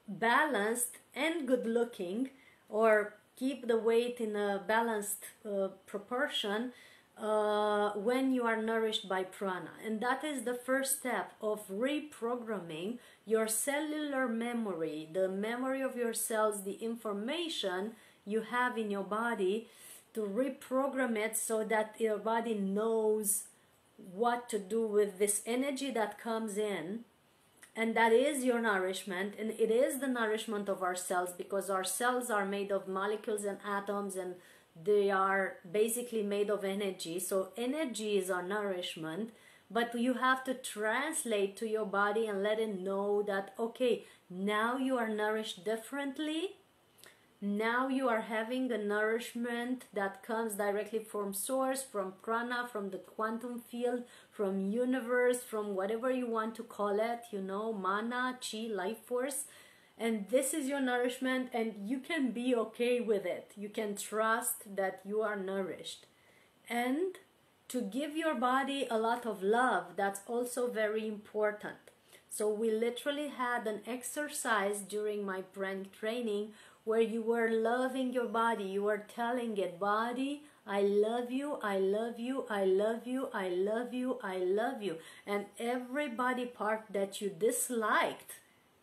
balanced and good looking or keep the weight in a balanced uh, proportion uh, when you are nourished by prana. And that is the first step of reprogramming your cellular memory, the memory of your cells, the information you have in your body, to reprogram it so that your body knows what to do with this energy that comes in. And that is your nourishment, and it is the nourishment of our cells because our cells are made of molecules and atoms and they are basically made of energy. So, energy is our nourishment, but you have to translate to your body and let it know that okay, now you are nourished differently. Now you are having a nourishment that comes directly from source, from prana, from the quantum field, from universe, from whatever you want to call it, you know, mana, chi, life force. And this is your nourishment and you can be okay with it. You can trust that you are nourished. And to give your body a lot of love that's also very important. So we literally had an exercise during my pranic training where you were loving your body. You were telling it body I love you, I love you, I love you, I love you, I love you. And every body part that you disliked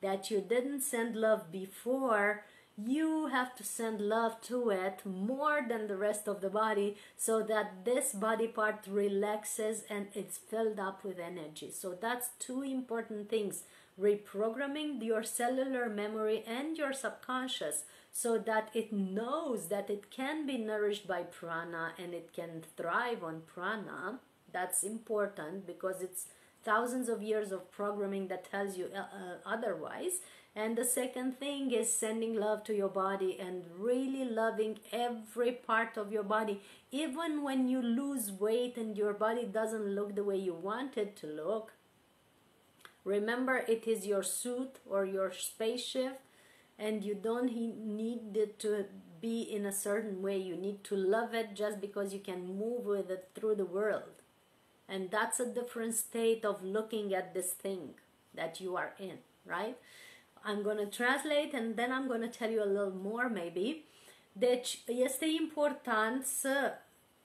that you didn't send love before, you have to send love to it more than the rest of the body so that this body part relaxes and it's filled up with energy. So that's two important things reprogramming your cellular memory and your subconscious so that it knows that it can be nourished by prana and it can thrive on prana. That's important because it's thousands of years of programming that tells you uh, uh, otherwise. And the second thing is sending love to your body and really loving every part of your body. Even when you lose weight and your body doesn't look the way you want it to look, remember it is your suit or your spaceship and you don't need it to be in a certain way. You need to love it just because you can move with it through the world. and that's a different state of looking at this thing that you are in right i'm going to translate and then i'm going to tell you a little more maybe deci este important să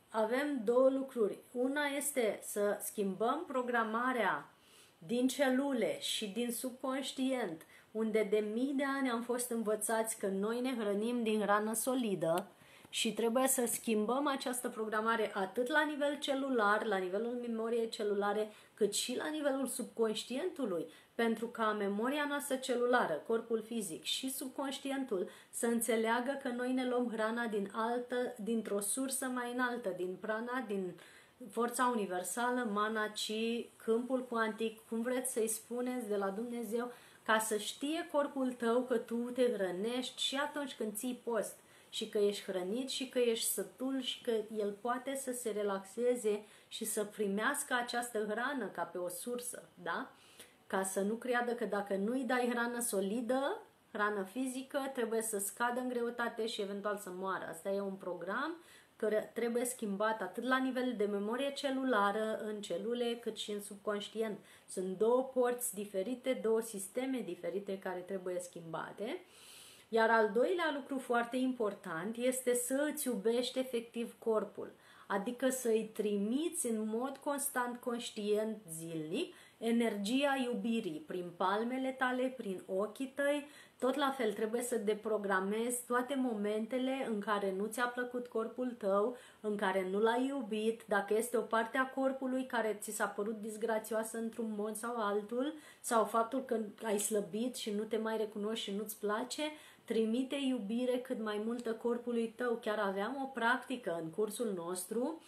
avem două lucruri una este să schimbăm programarea din celule și din subconștient unde de mii de ani am fost învățați că noi ne hrănim din hrană solidă și trebuie să schimbăm această programare atât la nivel celular, la nivelul memoriei celulare, cât și la nivelul subconștientului, pentru ca memoria noastră celulară, corpul fizic și subconștientul să înțeleagă că noi ne luăm hrana din altă, dintr-o sursă mai înaltă, din prana, din forța universală, mana, ci câmpul cuantic, cum vreți să-i spuneți de la Dumnezeu, ca să știe corpul tău că tu te hrănești și atunci când ții post și că ești hrănit și că ești sătul și că el poate să se relaxeze și să primească această hrană ca pe o sursă, da? Ca să nu creadă că dacă nu îi dai hrană solidă, hrană fizică, trebuie să scadă în greutate și eventual să moară. Asta e un program care trebuie schimbat atât la nivel de memorie celulară în celule, cât și în subconștient. Sunt două porți diferite, două sisteme diferite care trebuie schimbate. Iar al doilea lucru foarte important este să îți iubești efectiv corpul, adică să-i trimiți în mod constant conștient zilnic energia iubirii prin palmele tale, prin ochii tăi, tot la fel trebuie să deprogramezi toate momentele în care nu ți-a plăcut corpul tău, în care nu l-ai iubit, dacă este o parte a corpului care ți s-a părut disgrațioasă într-un mod sau altul, sau faptul că ai slăbit și nu te mai recunoști și nu-ți place, trimite iubire cât mai multă corpului tău. Chiar aveam o practică în cursul nostru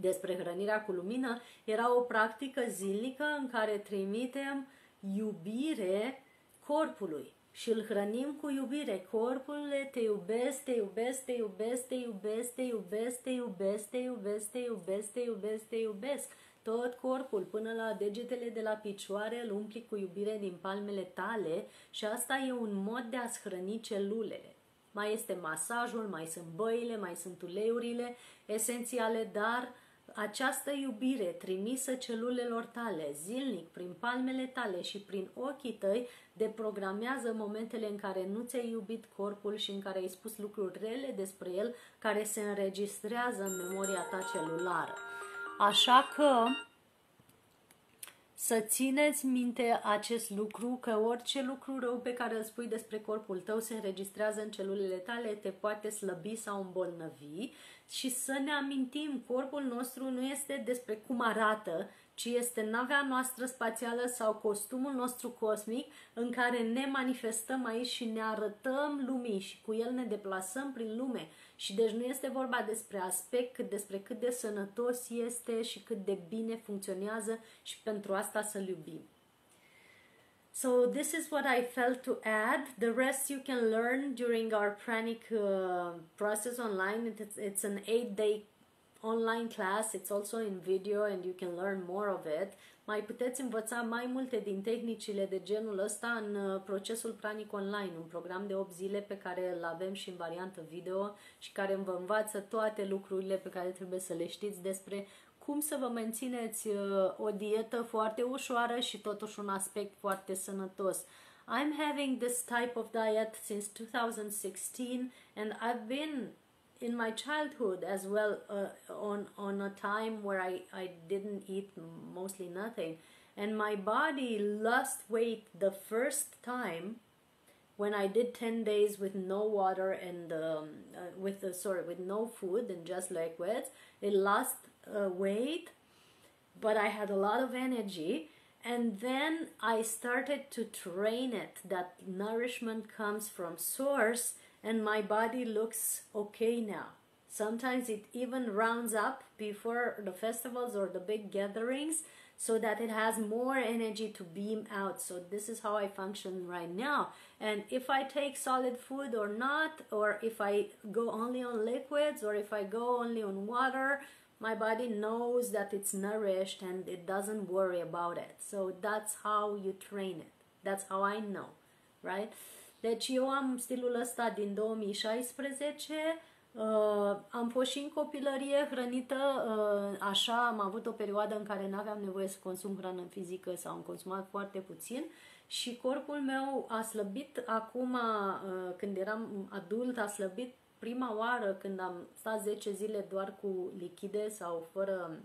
despre hrănirea cu lumină, era o practică zilnică în care trimitem iubire corpului și îl hrănim cu iubire. Corpul te iubesc, te iubesc, te iubesc, te iubesc, te iubesc, te iubesc, te iubesc, te iubesc, te iubesc, te iubesc. Tot corpul, până la degetele de la picioare, îl umpli cu iubire din palmele tale și asta e un mod de a-ți hrăni celulele. Mai este masajul, mai sunt băile, mai sunt uleiurile esențiale, dar această iubire trimisă celulelor tale zilnic prin palmele tale și prin ochii tăi deprogramează momentele în care nu ți-ai iubit corpul și în care ai spus lucruri rele despre el care se înregistrează în memoria ta celulară. Așa că să țineți minte acest lucru, că orice lucru rău pe care îl spui despre corpul tău se înregistrează în celulele tale, te poate slăbi sau îmbolnăvi și să ne amintim, corpul nostru nu este despre cum arată, ci este navea noastră spațială sau costumul nostru cosmic în care ne manifestăm aici și ne arătăm lumii și cu el ne deplasăm prin lume. Și deci nu este vorba despre aspect, cât despre cât de sănătos este și cât de bine funcționează și pentru asta să-l iubim. So this is what I felt to add. The rest you can learn during our pranic uh, process online. It's, it's an eight-day online class. It's also in video and you can learn more of it. Mai puteți învăța mai multe din tehnicile de genul ăsta în uh, procesul pranic online, un program de 8 zile pe care îl avem și în variantă video și care vă învață toate lucrurile pe care trebuie să le știți despre cum să vă mențineți uh, o dietă foarte ușoară și totuși un aspect foarte sănătos. I'm having this type of diet since 2016 and I've been in my childhood as well uh, on on a time where I, I didn't eat mostly nothing and my body lost weight the first time when I did 10 days with no water and um, uh, with the sorry with no food and just liquids it lost uh, weight, but I had a lot of energy. And then I started to train it that nourishment comes from source, and my body looks okay now. Sometimes it even rounds up before the festivals or the big gatherings so that it has more energy to beam out. So this is how I function right now. And if I take solid food or not, or if I go only on liquids, or if I go only on water, my body knows that it's nourished and it doesn't worry about it. So that's how you train it. That's how I know, right? Deci eu am stilul ăsta din 2016, Uh, am fost și în copilărie hrănită, uh, așa am avut o perioadă în care nu aveam nevoie să consum hrană fizică sau am consumat foarte puțin și corpul meu a slăbit acum, uh, când eram adult, a slăbit prima oară când am stat 10 zile doar cu lichide sau fără,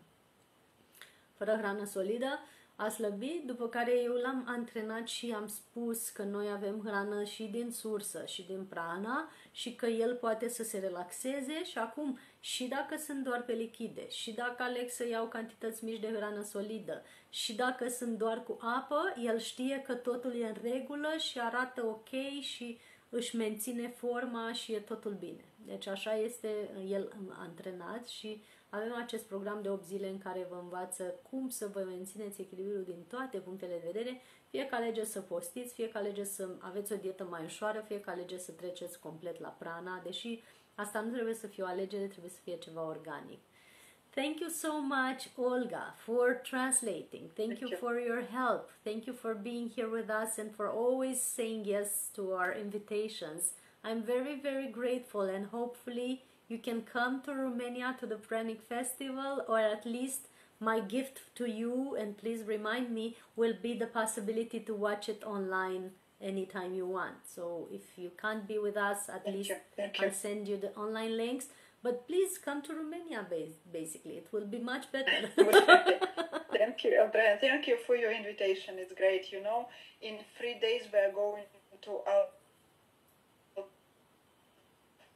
fără hrană solidă, a slăbit, după care eu l-am antrenat și am spus că noi avem hrană și din sursă și din prana și că el poate să se relaxeze și acum și dacă sunt doar pe lichide și dacă aleg să iau cantități mici de hrană solidă și dacă sunt doar cu apă, el știe că totul e în regulă și arată ok și își menține forma și e totul bine. Deci așa este el antrenat și avem acest program de 8 zile în care vă învață cum să vă mențineți echilibrul din toate punctele de vedere, fie că alegeți să postiți, fie că alegeți să aveți o dietă mai ușoară, fie că alegeți să treceți complet la prana, deși asta nu trebuie să fie o alegere, trebuie să fie ceva organic. Thank you so much, Olga, for translating. Thank,
Thank
you,
you.
for your help. Thank you for being here with us and for always saying yes to our invitations. I'm very, very grateful, and hopefully, you can come to Romania to the Pranic Festival, or at least my gift to you, and please remind me, will be the possibility to watch it online anytime you want. So if you can't be with us, at
Thank
least
you.
I'll send you the online links. But please come to Romania, basically. It will be much better.
Thank you, Andrea. Thank you for your invitation. It's great. You know, in three days we are going to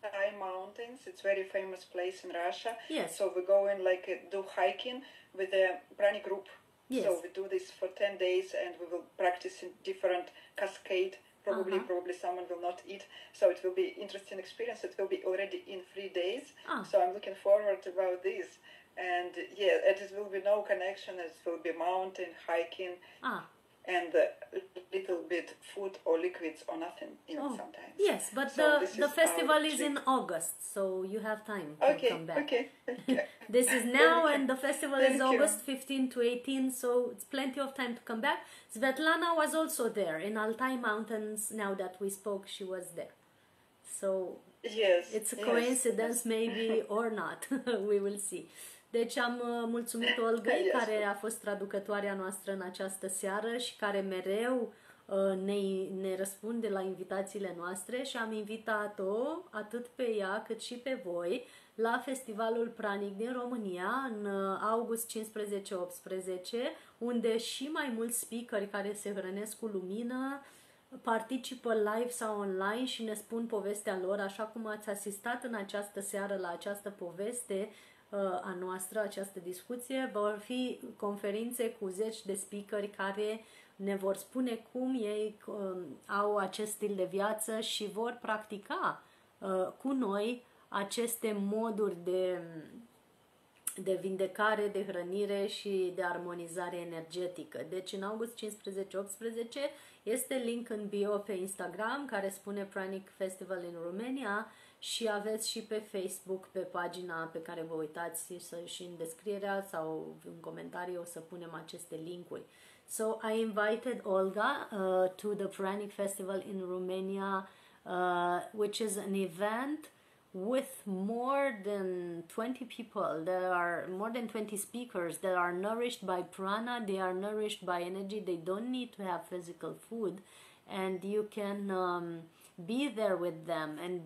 Altai Mountains. It's very famous place in Russia.
Yes.
So we go and like uh, do hiking with the Brani group.
Yes.
So we do this for 10 days and we will practice in different cascade. Probably,
Uh-huh.
probably someone will not eat. So it will be interesting experience. It will be already in three days.
Ah.
So I'm looking forward about this. And yeah, it will be no connection. It will be mountain hiking
ah,
and a little bit food or liquids or nothing
oh,
sometimes.
yes, but
So
the, the
is
festival is in. August, so you have time to
Okay,
come back.
okay. You.
This is now, and the festival
Thank
is
you.
August 15 to 18, so it's plenty of time to come back. Svetlana was also there in Altai Mountains. Now that we spoke, she was there. So
Yes.
it's a
yes,
coincidence, maybe or not. we will see. Deci am uh, mulțumit Olgăi,
Yes.
care a fost traducătoarea noastră în această seară și care mereu uh, ne, ne răspunde la invitațiile noastre și am invitat-o atât pe ea cât și pe voi la Festivalul Pranic din România în uh, august 15-18 unde și mai mulți speakeri care se hrănesc cu lumină participă live sau online și ne spun povestea lor, așa cum ați asistat în această seară la această poveste uh, a noastră, această discuție. Vor fi conferințe cu zeci de speakeri care ne vor spune cum ei um, au acest stil de viață și vor practica uh, cu noi aceste moduri de de vindecare, de hrănire și de armonizare energetică. Deci în august 15-18 este link în bio pe Instagram care spune Pranic Festival in Romania și aveți și pe Facebook pe pagina pe care vă uitați și în descrierea sau în comentarii o să punem aceste linkuri. So I invited Olga uh, to the Pranic Festival in Romania, uh, which is an event with more than 20 people There are more than 20 speakers that are nourished by prana they are nourished by energy they don't need to have physical food and you can um, be there with them and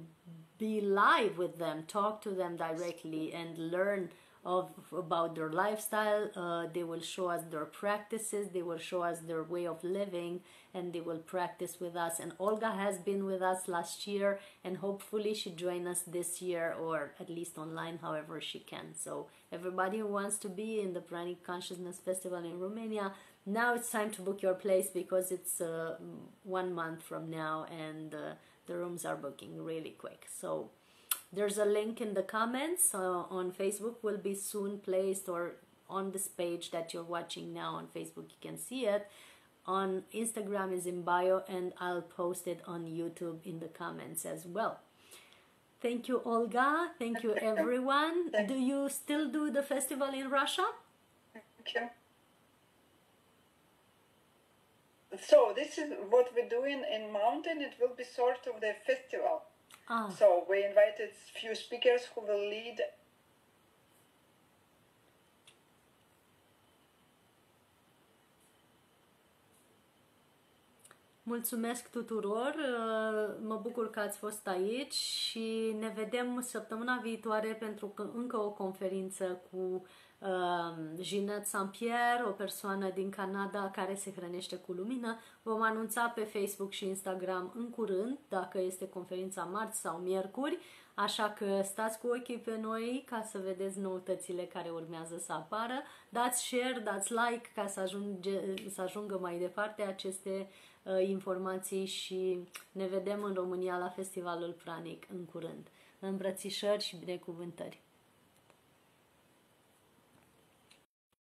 be live with them talk to them directly and learn of about their lifestyle. Uh, they will show us their practices they will show us their way of living and they will practice with us. And olga has been with us last year and hopefully she join us this year or at least online however she can. So everybody who wants to be in the pranic consciousness festival in romania now it's time to book your place because it's uh, one month from now and uh, the rooms are booking really quick. So there's a link in the comments uh, on Facebook will be soon placed or on this page that you're watching now on Facebook you can see it. On Instagram is in bio and I'll post it on YouTube in the comments as well. Thank you Olga. Thank you everyone. Do you still do the festival in Russia?
Thank So this is what we're doing in mountain. It will be sort of the festival.
Ah.
So we invited few speakers who will lead
Mulțumesc tuturor, uh, mă bucur că ați fost aici și ne vedem săptămâna viitoare pentru că încă o conferință cu uh, Jeanette Saint-Pierre, o persoană din Canada care se hrănește cu lumină. Vom anunța pe Facebook și Instagram în curând dacă este conferința marți sau miercuri, așa că stați cu ochii pe noi ca să vedeți noutățile care urmează să apară. Dați share, dați like ca să, ajunge, să ajungă mai departe aceste uh, informații și ne vedem în România la Festivalul Pranic în curând. Îmbrățișări și binecuvântări!